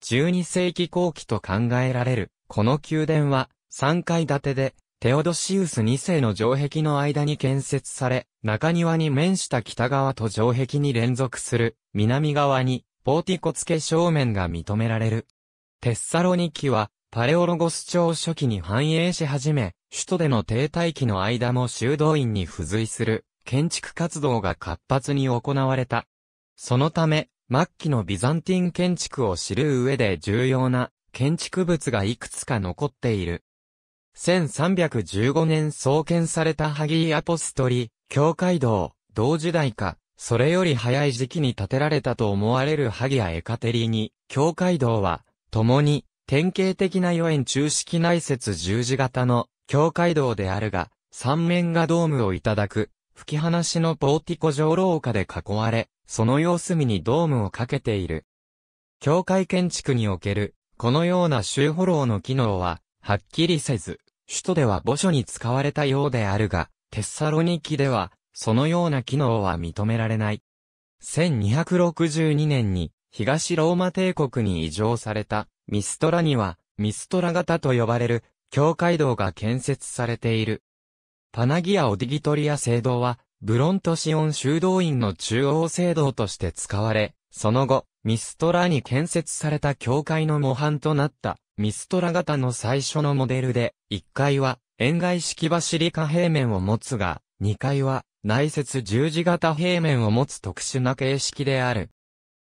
12世紀後期と考えられる。この宮殿は3階建てでテオドシウス2世の城壁の間に建設され、中庭に面した北側と城壁に連続する南側にポーティコ付け正面が認められる。テッサロニキはパレオロゴス朝初期に繁栄し始め、首都での停滞期の間も修道院に付随する建築活動が活発に行われた。そのため、末期のビザンティン建築を知る上で重要な建築物がいくつか残っている。1315年創建されたハギーアポストリ、教会堂、同時代か、それより早い時期に建てられたと思われるハギアエカテリーニ、教会堂は、共に、典型的な余円中式内設十字型の教会堂であるが、三面がドームをいただく、吹き放しのポーティコ上廊下で囲われ、その様子見にドームをかけている。教会建築における、このような周フォローの機能は、はっきりせず、首都では墓所に使われたようであるが、テッサロニキでは、そのような機能は認められない。1262年に、東ローマ帝国に移譲された、ミストラには、ミストラ型と呼ばれる、教会道が建設されている。パナギア・オディギトリア聖堂は、ブロントシオン修道院の中央聖堂として使われ、その後、ミストラに建設された教会の模範となった、ミストラ型の最初のモデルで、1階は、円外式バシリカ平面を持つが、2階は、内接十字型平面を持つ特殊な形式である。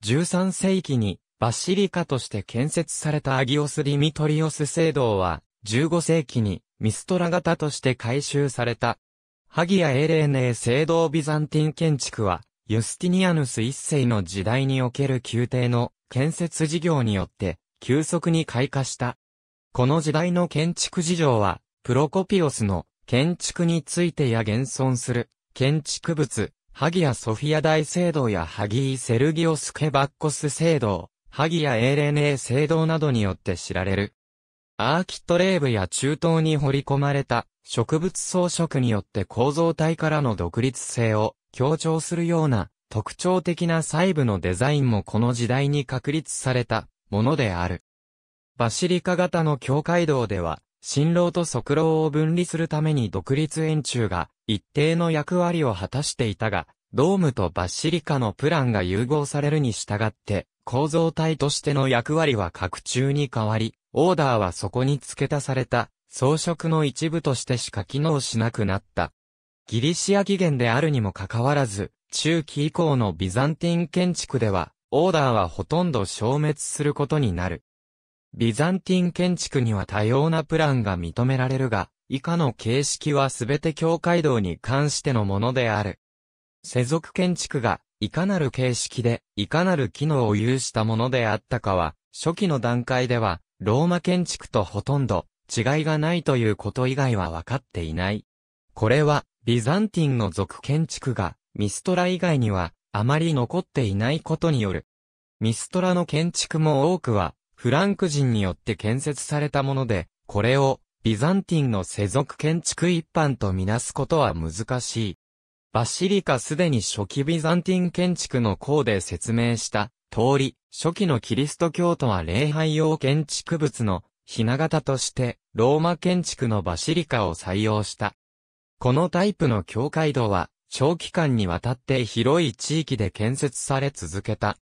13世紀に、バシリカとして建設されたアギオス・ディミトリオス聖堂は、15世紀にミストラ型として改修された。ハギア・エレーネー聖堂ビザンティン建築は、ユスティニアヌス一世の時代における宮廷の建設事業によって急速に開花した。この時代の建築事情は、プロコピオスの建築についてや現存する建築物、ハギア・ソフィア大聖堂やハギー・セルギオスケバッコス聖堂、ハギア・エーレネー聖堂などによって知られる。アーキットレーブや中東に掘り込まれた植物装飾によって構造体からの独立性を強調するような特徴的な細部のデザインもこの時代に確立されたものである。バシリカ型の境界道では、新郎と側廊を分離するために独立円柱が一定の役割を果たしていたが、ドームとバッシリカのプランが融合されるに従って、構造体としての役割は拡中に変わり、オーダーはそこに付け足された装飾の一部としてしか機能しなくなった。ギリシア起源であるにもかかわらず、中期以降のビザンティン建築では、オーダーはほとんど消滅することになる。ビザンティン建築には多様なプランが認められるが、以下の形式はすべて境界道に関してのものである。世俗建築が、いかなる形式で、いかなる機能を有したものであったかは、初期の段階では、ローマ建築とほとんど、違いがないということ以外は分かっていない。これは、ビザンティンの俗建築が、ミストラ以外には、あまり残っていないことによる。ミストラの建築も多くは、フランク人によって建設されたもので、これを、ビザンティンの世俗建築一般とみなすことは難しい。バシリカすでに初期ビザンティン建築の項で説明した通り、初期のキリスト教徒は礼拝用建築物のひな形としてローマ建築のバシリカを採用した。このタイプの教会堂は長期間にわたって広い地域で建設され続けた。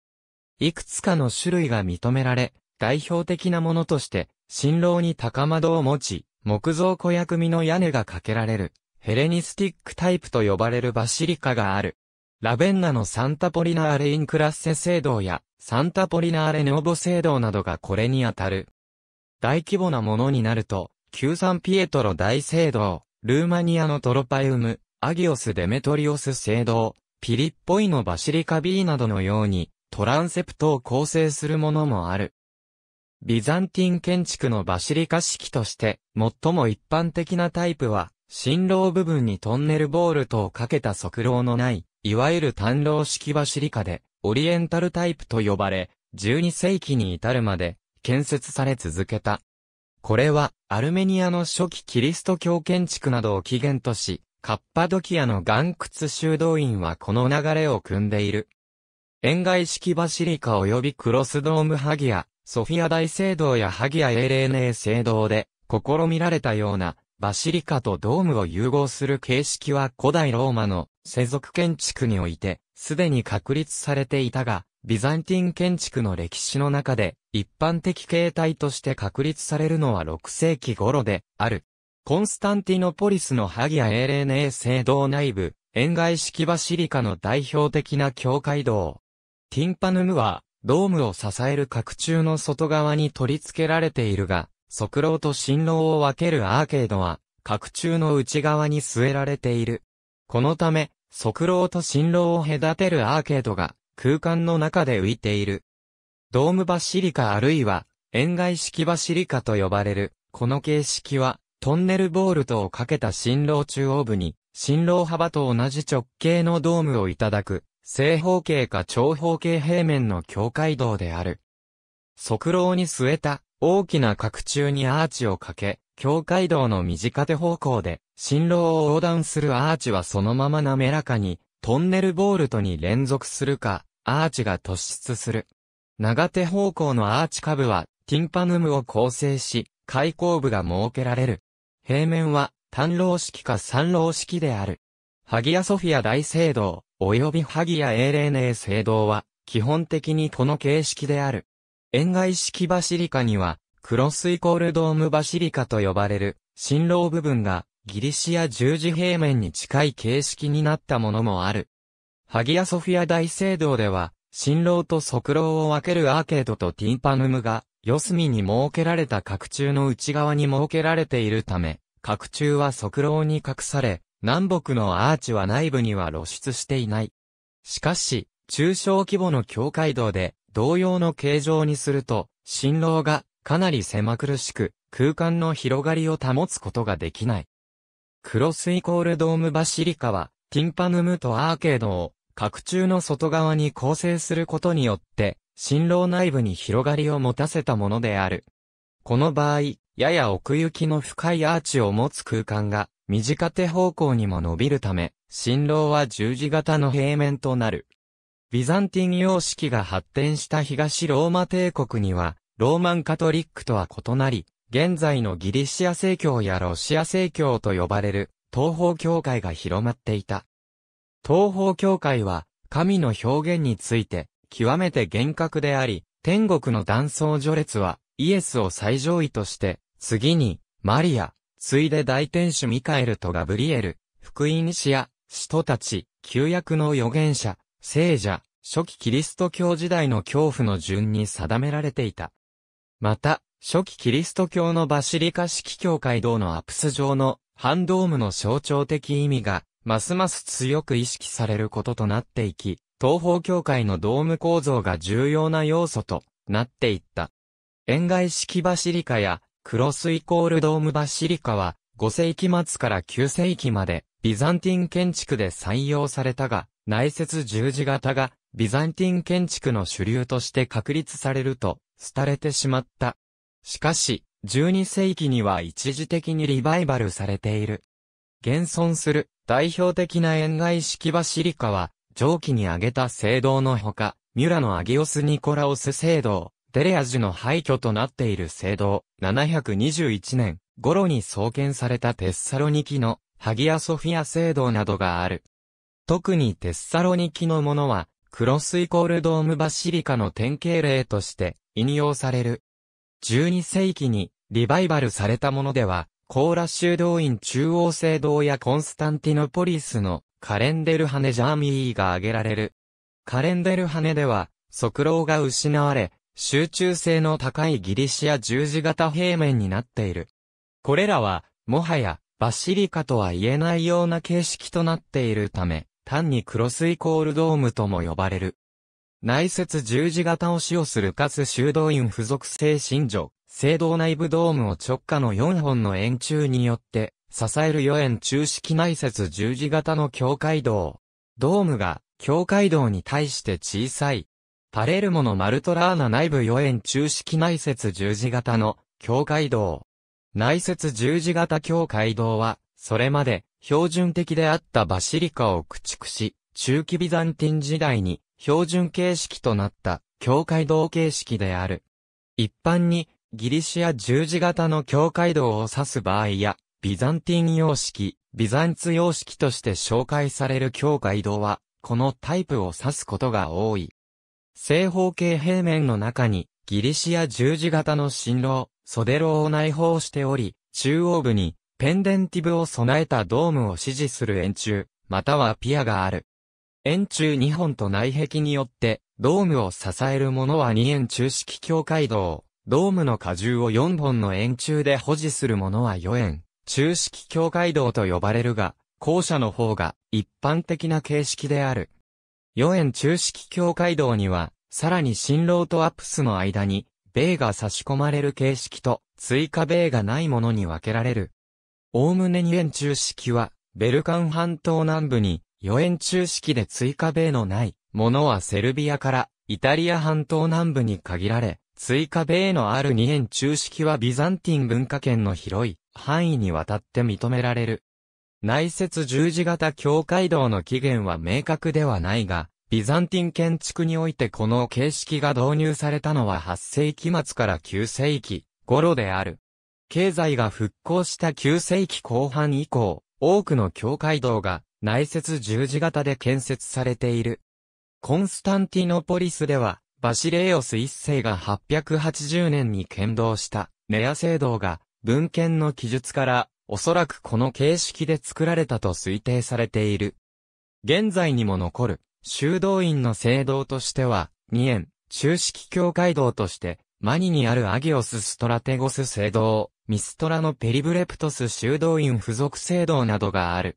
いくつかの種類が認められ、代表的なものとして、新郎に高窓を持ち、木造小屋組の屋根がかけられる、ヘレニスティックタイプと呼ばれるバシリカがある。ラベンナのサンタポリナーレインクラッセ聖堂や、サンタポリナーレネオボ聖堂などがこれにあたる。大規模なものになると、旧サンピエトロ大聖堂、ルーマニアのトロパイウム、アギオス・デメトリオス聖堂、ピリッポイのバシリカビーなどのように、トランセプトを構成するものもある。ビザンティン建築のバシリカ式として、最も一般的なタイプは、新楼部分にトンネルボールトをかけた側廊のない、いわゆる単楼式バシリカで、オリエンタルタイプと呼ばれ、12世紀に至るまで、建設され続けた。これは、アルメニアの初期キリスト教建築などを起源とし、カッパドキアの岩窟修道院はこの流れを組んでいる。円外式バシリカ及びクロスドームハギア、ソフィア大聖堂やハギアエレーネー聖堂で、試みられたような、バシリカとドームを融合する形式は古代ローマの世俗建築において、すでに確立されていたが、ビザンティン建築の歴史の中で、一般的形態として確立されるのは6世紀頃である。コンスタンティノポリスのハギアエレーネー聖堂内部、円外式バシリカの代表的な教会堂。ティンパヌムは、ドームを支える角柱の外側に取り付けられているが、側廊と新廊を分けるアーケードは、角柱の内側に据えられている。このため、側廊と新廊を隔てるアーケードが、空間の中で浮いている。ドームバシリカあるいは、円外式バシリカと呼ばれる、この形式は、トンネルボールトをかけた新廊中央部に、新廊幅と同じ直径のドームをいただく、正方形か長方形平面の境界道である。側廊に据えた大きな角柱にアーチをかけ、境界道の短手方向で、新廊を横断するアーチはそのまま滑らかに、トンネルボールトに連続するか、アーチが突出する。長手方向のアーチ下部は、ティンパヌムを構成し、開口部が設けられる。平面は、単廊式か三廊式である。ハギアソフィア大聖堂、及びハギアエーレーネー聖堂は、基本的にこの形式である。円外式バシリカには、クロスイコールドームバシリカと呼ばれる、新楼部分が、ギリシア十字平面に近い形式になったものもある。ハギアソフィア大聖堂では、新楼と側楼を分けるアーケードとティンパヌムが、四隅に設けられた角柱の内側に設けられているため、角柱は側廊に隠され、南北のアーチは内部には露出していない。しかし、中小規模の境界道で同様の形状にすると、新郎がかなり狭苦しく、空間の広がりを保つことができない。クロスイコールドームバシリカは、ティンパヌムとアーケードを角柱の外側に構成することによって、新郎内部に広がりを持たせたものである。この場合、やや奥行きの深いアーチを持つ空間が、短手方向にも伸びるため、新郎は十字型の平面となる。ビザンティン様式が発展した東ローマ帝国には、ローマンカトリックとは異なり、現在のギリシア正教やロシア正教と呼ばれる東方教会が広まっていた。東方教会は神の表現について極めて厳格であり、天国の断層序列はイエスを最上位として、次にマリア、ついで大天使ミカエルとガブリエル、福音師や使徒たち、旧約の預言者、聖者、初期キリスト教時代の恐怖の順に定められていた。また、初期キリスト教のバシリカ式教会堂のアプス上の半ドームの象徴的意味がますます強く意識されることとなっていき、東方教会のドーム構造が重要な要素となっていった。円外式バシリカやクロスイコールドームバシリカは5世紀末から9世紀までビザンティン建築で採用されたが、内接十字型がビザンティン建築の主流として確立されると廃れてしまった。しかし、12世紀には一時的にリバイバルされている。現存する代表的な円外式バシリカは、上記に挙げた聖堂のほか、ミュラのアギオス・ニコラオス聖堂、デレアジュの廃墟となっている聖堂、721年頃に創建されたテッサロニキのハギアソフィア聖堂などがある。特にテッサロニキのものは、クロスイコールドームバシリカの典型例として引用される。12世紀にリバイバルされたものでは、コーラ修道院中央聖堂やコンスタンティノポリスのカレンデルハネジャーミーが挙げられる。カレンデルハネでは、側廊が失われ、集中性の高いギリシア十字型平面になっている。これらは、もはや、バシリカとは言えないような形式となっているため、単にクロスイコールドームとも呼ばれる。内接十字型を使用するかつ修道院付属性信条、聖堂内部ドームを直下の4本の円柱によって支える4円柱式内接十字型の境界道。ドームが境界道に対して小さい。パレルモのマルトラーナ内部4円柱式内接十字型の境界道。内接十字型境界道は、それまで標準的であったバシリカを駆逐し、中期ビザンティン時代に標準形式となった境界道形式である。一般にギリシア十字型の境界道を指す場合や、ビザンティン様式、ビザンツ様式として紹介される境界道は、このタイプを指すことが多い。正方形平面の中に、ギリシア十字型の新郎、袖廊を内包しており、中央部に、ペンデンティブを備えたドームを支持する円柱、またはピアがある。円柱2本と内壁によって、ドームを支えるものは2円柱式境界道。ドームの荷重を4本の円柱で保持するものは4円、中式境界道と呼ばれるが、後者の方が一般的な形式である。4円中式境界道には、さらに新郎とアプスの間に、米が差し込まれる形式と、追加米がないものに分けられる。おおむね2円中式は、ベルカン半島南部に、4円中式で追加米のないものはセルビアからイタリア半島南部に限られ、追加米のある二円中式はビザンティン文化圏の広い範囲にわたって認められる。内接十字型境界道の起源は明確ではないが、ビザンティン建築においてこの形式が導入されたのは8世紀末から9世紀頃である。経済が復興した9世紀後半以降、多くの境界道が内接十字型で建設されている。コンスタンティノポリスでは、バシレイオス一世が880年に建造したネア聖堂が文献の記述からおそらくこの形式で作られたと推定されている。現在にも残る修道院の聖堂としては2円中式教会堂としてマニにあるアギオス・ストラテゴス聖堂、ミストラのペリブレプトス修道院付属聖堂などがある。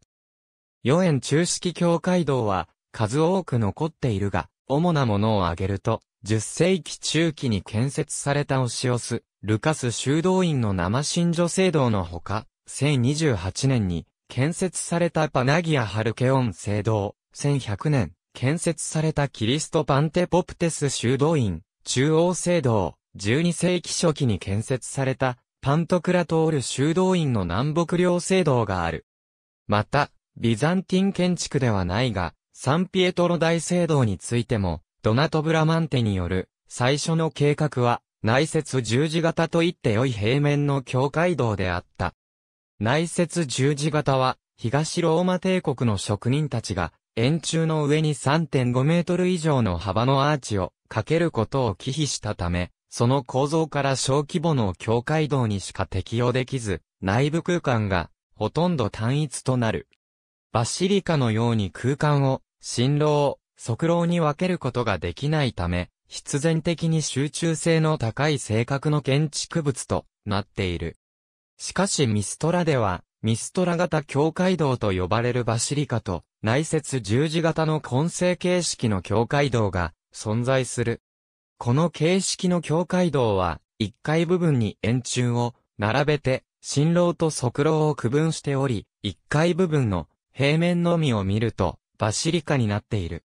四円中式教会堂は数多く残っているが、主なものを挙げると、10世紀中期に建設されたオシオス、ルカス修道院の生信女聖堂のほか、1028年に建設されたパナギア・ハルケオン聖堂、1100年、建設されたキリスト・パンテポプテス修道院、中央聖堂、12世紀初期に建設されたパントクラトール修道院の南北両聖堂がある。また、ビザンティン建築ではないが、サンピエトロ大聖堂についても、ドナト・ブラマンテによる最初の計画は内節十字型と言って良い平面の教会堂であった。内節十字型は東ローマ帝国の職人たちが円柱の上に3.5メートル以上の幅のアーチをかけることを忌避したため、その構造から小規模の境界道にしか適用できず、内部空間がほとんど単一となる。バシリカのように空間を、新郎、側廊に分けることができないため、必然的に集中性の高い性格の建築物となっている。しかしミストラでは、ミストラ型境界道と呼ばれるバシリカと内節十字型の混成形式の境界道が存在する。この形式の境界道は、一階部分に円柱を並べて、新郎と側廊を区分しており、一階部分の平面のみを見ると、バシリカになっている。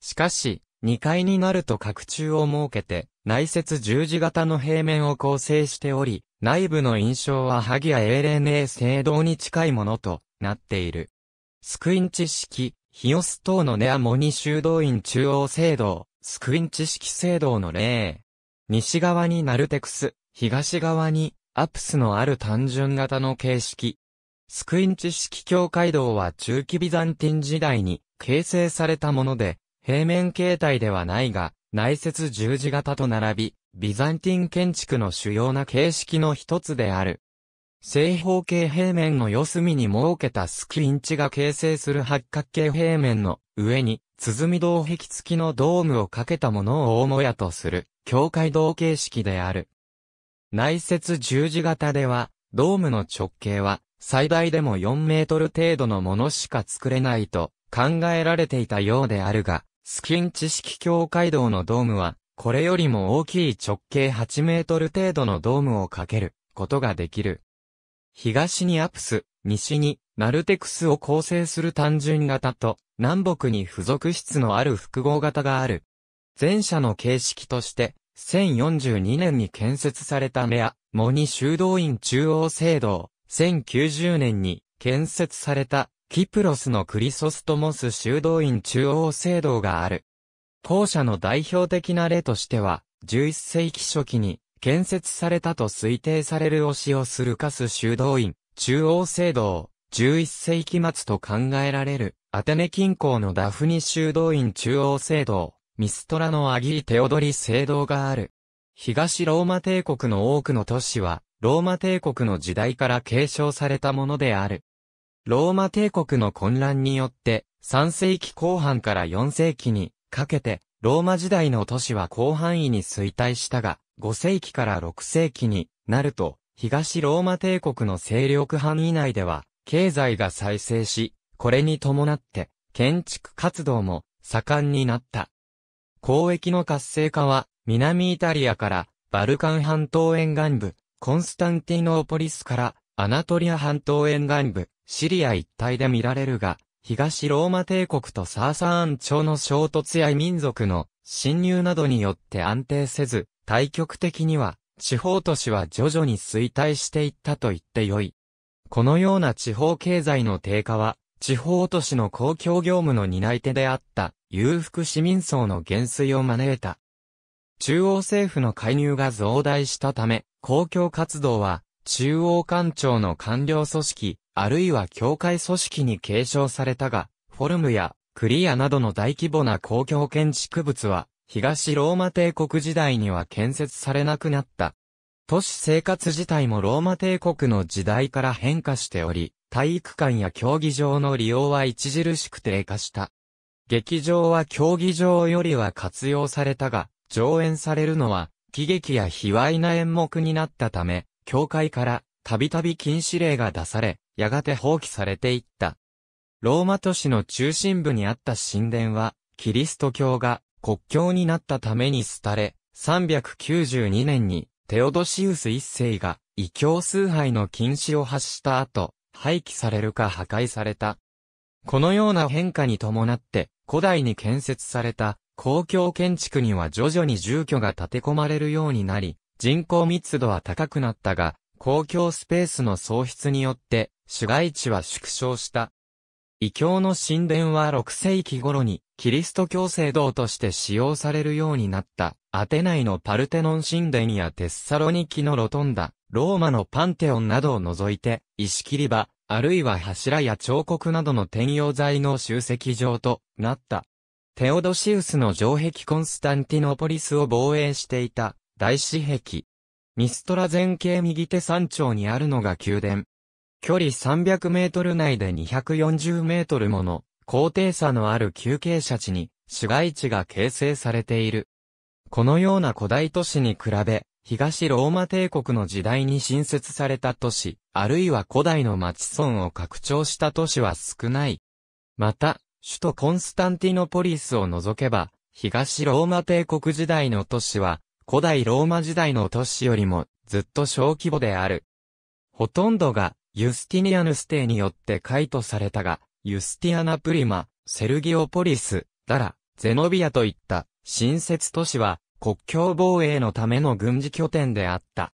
しかし、二階になると角柱を設けて、内節十字型の平面を構成しており、内部の印象はハギアエーレンエー聖堂に近いものとなっている。スクインチ式、ヒオス島のネアモニ修道院中央聖堂、スクインチ式聖堂の例。西側にナルテクス、東側にアプスのある単純型の形式。スクインチ式教会堂は中期ビザンティン時代に形成されたもので、平面形態ではないが、内節十字型と並び、ビザンティン建築の主要な形式の一つである。正方形平面の四隅に設けたスクインチが形成する八角形平面の上に、鼓銅壁付きのドームをかけたものを大もやとする、境界道形式である。内節十字型では、ドームの直径は、最大でも4メートル程度のものしか作れないと考えられていたようであるが、スキンチ式境界道のドームは、これよりも大きい直径8メートル程度のドームをかけることができる。東にアプス、西にナルテクスを構成する単純型と南北に付属室のある複合型がある。前者の形式として、1042年に建設されたメア、モニ修道院中央聖堂、1090年に建設されたキプロスのクリソストモス修道院中央聖堂がある。後者の代表的な例としては、11世紀初期に建設されたと推定される推しをするカス修道院、中央聖堂、11世紀末と考えられる、アテネ近郊のダフニ修道院中央聖堂、ミストラのアギーテオドリ聖堂がある。東ローマ帝国の多くの都市は、ローマ帝国の時代から継承されたものである。ローマ帝国の混乱によって、3世紀後半から4世紀にかけて、ローマ時代の都市は広範囲に衰退したが、5世紀から6世紀になると、東ローマ帝国の勢力範囲内では、経済が再生し、これに伴って、建築活動も盛んになった。交易の活性化は、南イタリアからバルカン半島沿岸部、コンスタンティノーポリスからアナトリア半島沿岸部、シリア一帯で見られるが、東ローマ帝国とサーサーン朝の衝突や民族の侵入などによって安定せず、大局的には、地方都市は徐々に衰退していったと言ってよい。このような地方経済の低下は、地方都市の公共業務の担い手であった裕福市民層の減衰を招いた。中央政府の介入が増大したため、公共活動は中央官庁の官僚組織、あるいは教会組織に継承されたが、フォルムやクリアなどの大規模な公共建築物は東ローマ帝国時代には建設されなくなった。都市生活自体もローマ帝国の時代から変化しており、体育館や競技場の利用は著しく低下した。劇場は競技場よりは活用されたが、上演されるのは喜劇や卑猥な演目になったため、教会からたびたび禁止令が出され、やがて放棄されていった。ローマ都市の中心部にあった神殿は、キリスト教が国教になったために廃れ、392年にテオドシウス一世が異教崇拝の禁止を発した後、廃棄されるか破壊された。このような変化に伴って、古代に建設された公共建築には徐々に住居が建て込まれるようになり、人口密度は高くなったが、公共スペースの喪失によって、市街地は縮小した。異教の神殿は6世紀頃に、キリスト教聖堂として使用されるようになった、アテナイのパルテノン神殿やテッサロニキのロトンダ、ローマのパンテオンなどを除いて、石切り場、あるいは柱や彫刻などの転用材の集積場となった。テオドシウスの城壁コンスタンティノポリスを防衛していた大私壁。ミストラ前景右手山頂にあるのが宮殿。距離300メートル内で240メートルもの高低差のある休憩者地に市街地が形成されている。このような古代都市に比べ、東ローマ帝国の時代に新設された都市、あるいは古代の町村を拡張した都市は少ない。また、首都コンスタンティノポリスを除けば、東ローマ帝国時代の都市は、古代ローマ時代の都市よりもずっと小規模である。ほとんどがユスティニアヌス帝によって改都されたが、ユスティアナプリマ、セルギオポリス、ダラ、ゼノビアといった新設都市は国境防衛のための軍事拠点であった。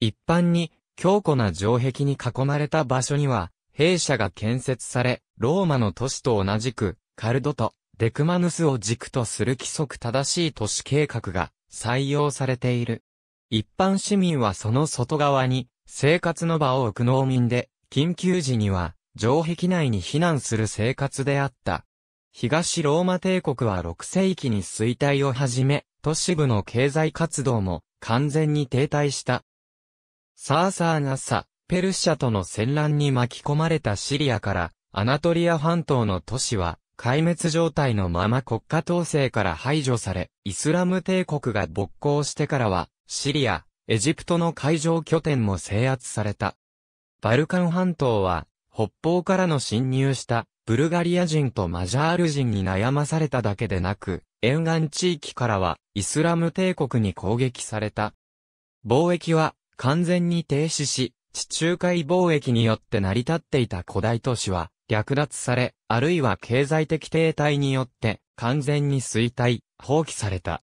一般に強固な城壁に囲まれた場所には兵舎が建設され、ローマの都市と同じくカルドとデクマヌスを軸とする規則正しい都市計画が採用されている。一般市民はその外側に生活の場を置く農民で、緊急時には城壁内に避難する生活であった。東ローマ帝国は6世紀に衰退を始め、都市部の経済活動も完全に停滞した。サーサーがサ、ペルシャとの戦乱に巻き込まれたシリアからアナトリア半島の都市は壊滅状態のまま国家統制から排除され、イスラム帝国が勃興してからは、シリア、エジプトの海上拠点も制圧された。バルカン半島は、北方からの侵入したブルガリア人とマジャール人に悩まされただけでなく、沿岸地域からはイスラム帝国に攻撃された。貿易は完全に停止し、地中海貿易によって成り立っていた古代都市は略奪され、あるいは経済的停滞によって完全に衰退、放棄された。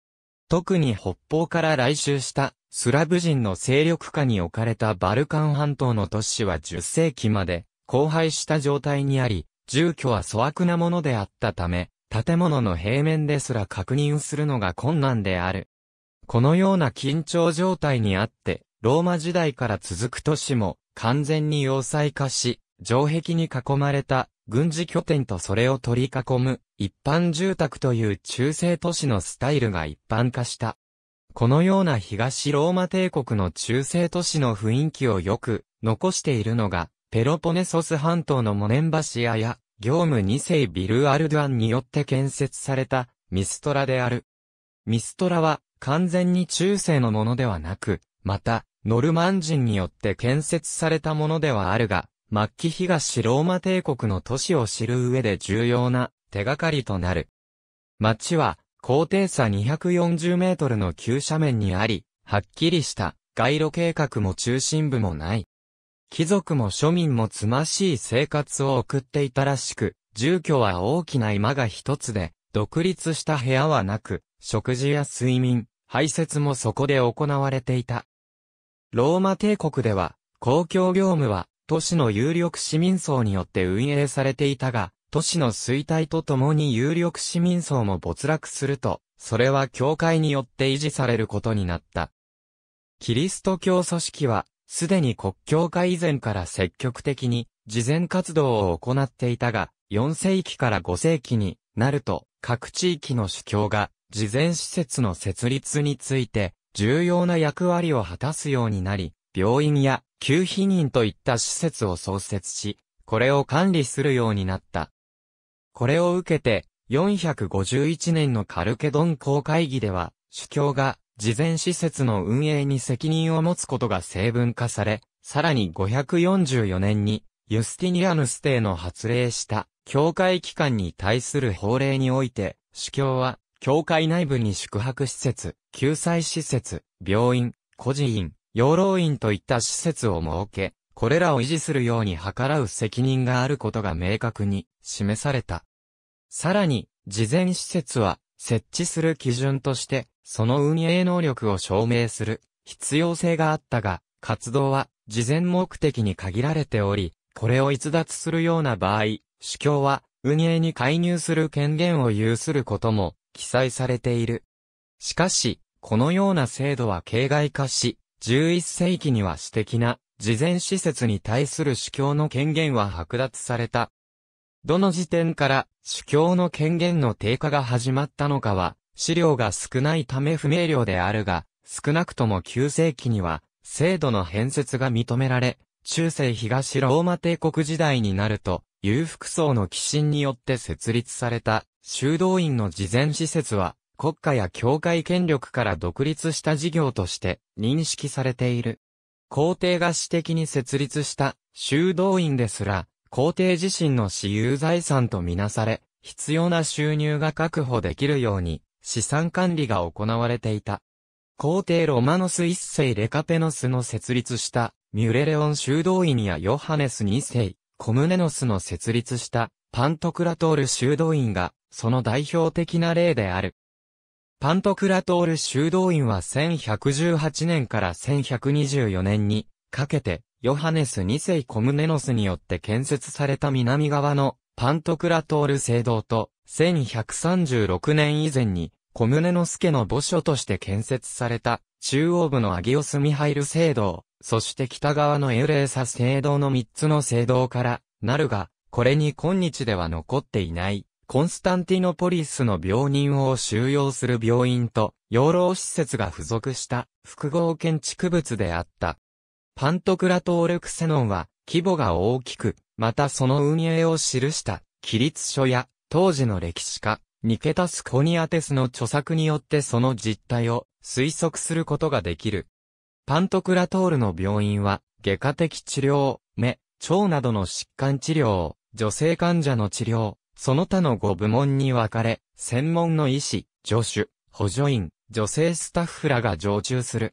特に北方から来襲したスラブ人の勢力下に置かれたバルカン半島の都市は10世紀まで荒廃した状態にあり、住居は粗悪なものであったため、建物の平面ですら確認するのが困難である。このような緊張状態にあって、ローマ時代から続く都市も完全に要塞化し、城壁に囲まれた軍事拠点とそれを取り囲む一般住宅という中世都市のスタイルが一般化した。このような東ローマ帝国の中世都市の雰囲気をよく残しているのが、ペロポネソス半島のモネンバシアや、業務2世ビル・アルドゥアンによって建設されたミストラである。ミストラは完全に中世のものではなく、また、ノルマン人によって建設されたものではあるが、末期東ローマ帝国の都市を知る上で重要な手がかりとなる。町は高低差240メートルの急斜面にあり、はっきりした街路計画も中心部もない。貴族も庶民もつましい生活を送っていたらしく、住居は大きな居間が一つで、独立した部屋はなく、食事や睡眠、排泄もそこで行われていた。ローマ帝国では、公共業務は都市の有力市民層によって運営されていたが、都市の衰退とともに有力市民層も没落すると、それは教会によって維持されることになった。キリスト教組織は、すでに国教会以前から積極的に、慈善活動を行っていたが、4世紀から5世紀になると、各地域の主教が、慈善施設の設立について、重要な役割を果たすようになり、病院や旧避妊といった施設を創設し、これを管理するようになった。これを受けて、451年のカルケドン公会議では、主教が事前施設の運営に責任を持つことが成文化され、さらに544年に、ユスティニアヌス帝の発令した、教会機関に対する法令において、主教は、教会内部に宿泊施設、救済施設、病院、孤児院、養老院といった施設を設け、これらを維持するように計らう責任があることが明確に示された。さらに、事前施設は、設置する基準として、その運営能力を証明する必要性があったが、活動は事前目的に限られており、これを逸脱するような場合、主教は運営に介入する権限を有することも記載されている。しかし、このような制度は形骸化し、11世紀には私的な事前施設に対する主教の権限は剥奪された。どの時点から主教の権限の低下が始まったのかは、資料が少ないため不明瞭であるが、少なくとも9世紀には、制度の変節が認められ、中世東ローマ帝国時代になると、裕福層の寄進によって設立された修道院の事前施設は、国家や教会権力から独立した事業として認識されている。皇帝が私的に設立した修道院ですら、皇帝自身の私有財産とみなされ、必要な収入が確保できるように、資産管理が行われていた。皇帝ロマノス一世レカペノスの設立したミュレレオン修道院やヨハネス二世、コムネノスの設立したパントクラトール修道院がその代表的な例である。パントクラトール修道院は1118年から1124年にかけてヨハネス二世コムネノスによって建設された南側のパントクラトール聖堂と1136年以前にコムネノス家の墓所として建設された中央部のアギオスミハイル聖堂、そして北側のエウレーサ聖堂の三つの聖堂からなるが、これに今日では残っていない。コンスタンティノポリスの病人を収容する病院と養老施設が付属した複合建築物であった。パントクラトールクセノンは規模が大きく、またその運営を記した記述書や当時の歴史家、ニケタス・コニアテスの著作によってその実態を推測することができる。パントクラトールの病院は外科的治療、目、腸などの疾患治療、女性患者の治療、その他の5部門に分かれ、専門の医師、助手、補助員、女性スタッフらが常駐する。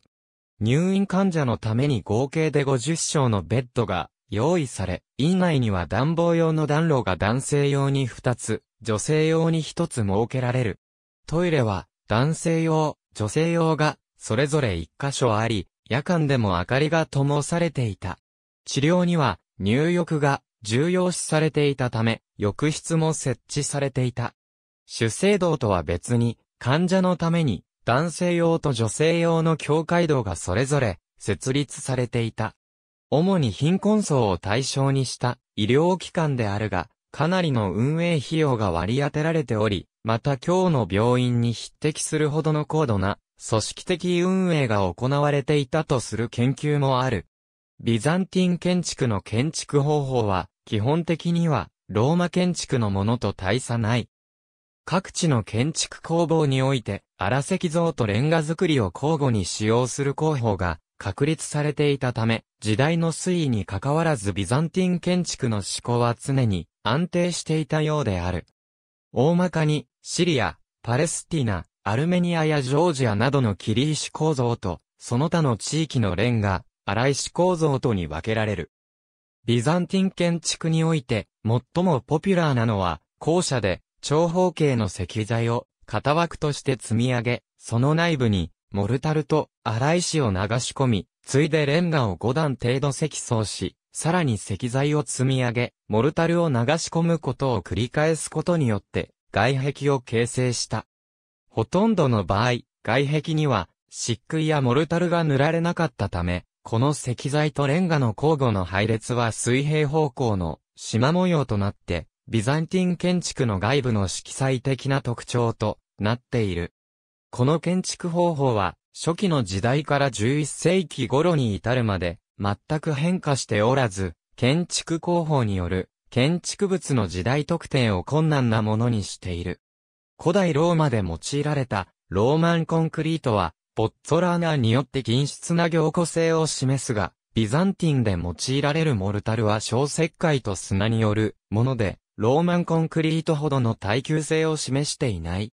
入院患者のために合計で50床のベッドが用意され、院内には暖房用の暖炉が男性用に2つ、女性用に1つ設けられる。トイレは男性用、女性用がそれぞれ1箇所あり、夜間でも明かりが灯されていた。治療には入浴が重要視されていたため、浴室も設置されていた。主聖堂とは別に、患者のために、男性用と女性用の教会堂がそれぞれ、設立されていた。主に貧困層を対象にした医療機関であるが、かなりの運営費用が割り当てられており、また今日の病院に匹敵するほどの高度な組織的運営が行われていたとする研究もある。ビザンティン建築の建築方法は、基本的には、ローマ建築のものと大差ない。各地の建築工房において、荒石像とレンガ作りを交互に使用する工法が確立されていたため、時代の推移に関わらずビザンティン建築の思考は常に安定していたようである。大まかに、シリア、パレスティナ、アルメニアやジョージアなどの切り石構造と、その他の地域のレンガ、荒石構造とに分けられる。ビザンティン建築において、最もポピュラーなのは、校舎で、長方形の石材を、型枠として積み上げ、その内部に、モルタルと荒石を流し込み、ついでレンガを5段程度積層し、さらに石材を積み上げ、モルタルを流し込むことを繰り返すことによって、外壁を形成した。ほとんどの場合、外壁には、漆喰やモルタルが塗られなかったため、この石材とレンガの交互の配列は水平方向の縞模様となって、ビザンティン建築の外部の色彩的な特徴となっている。この建築方法は、初期の時代から11世紀頃に至るまで、全く変化しておらず、建築工法による建築物の時代特定を困難なものにしている。古代ローマで用いられたローマンコンクリートはポッツォラーナによって均質な凝固性を示すが、ビザンティンで用いられるモルタルは小石灰と砂によるもので、ローマンコンクリートほどの耐久性を示していない。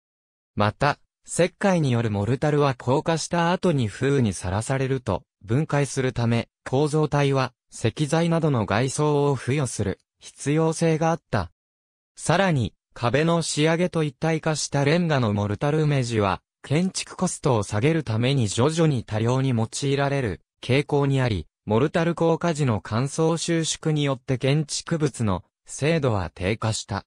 また、石灰によるモルタルは硬化した後に風雨にさらされると分解するため、構造体は石材などの外装を付与する必要性があった。さらに、壁の仕上げと一体化したレンガのモルタル埋地は、建築コストを下げるために徐々に多量に用いられる傾向にあり、モルタル硬化時の乾燥収縮によって建築物の精度は低下した。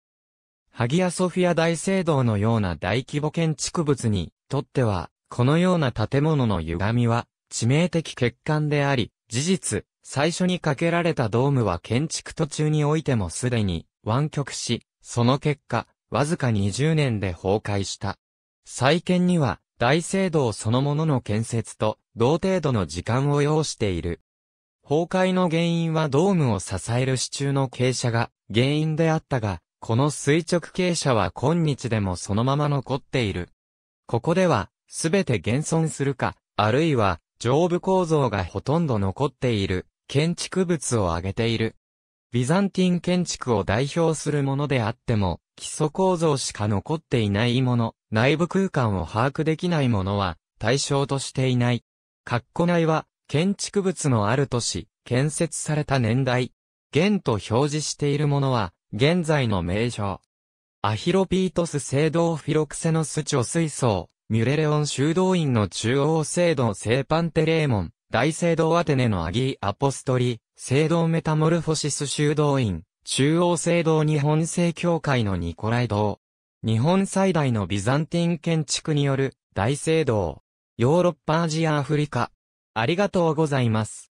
ハギアソフィア大聖堂のような大規模建築物にとっては、このような建物の歪みは致命的欠陥であり、事実、最初にかけられたドームは建築途中においてもすでに湾曲し、その結果、わずか20年で崩壊した。再建には、大聖堂そのものの建設と同程度の時間を要している。崩壊の原因はドームを支える支柱の傾斜が原因であったが、この垂直傾斜は今日でもそのまま残っている。ここでは、すべて現存するか、あるいは、上部構造がほとんど残っている、建築物を挙げている。ビザンティン建築を代表するものであっても、基礎構造しか残っていないもの、内部空間を把握できないものは、対象としていない。括弧内は、建築物のある都市、建設された年代、現と表示しているものは、現在の名称。アヒロピートス聖堂フィロクセノス貯水槽、ミュレレオン修道院の中央聖堂聖パンテレーモン、大聖堂アテネのアギーアポストリ、聖堂メタモルフォシス修道院、中央聖堂日本聖教会のニコライ堂。日本最大のビザンティン建築による大聖堂。ヨーロッパアジアアフリカ。ありがとうございます。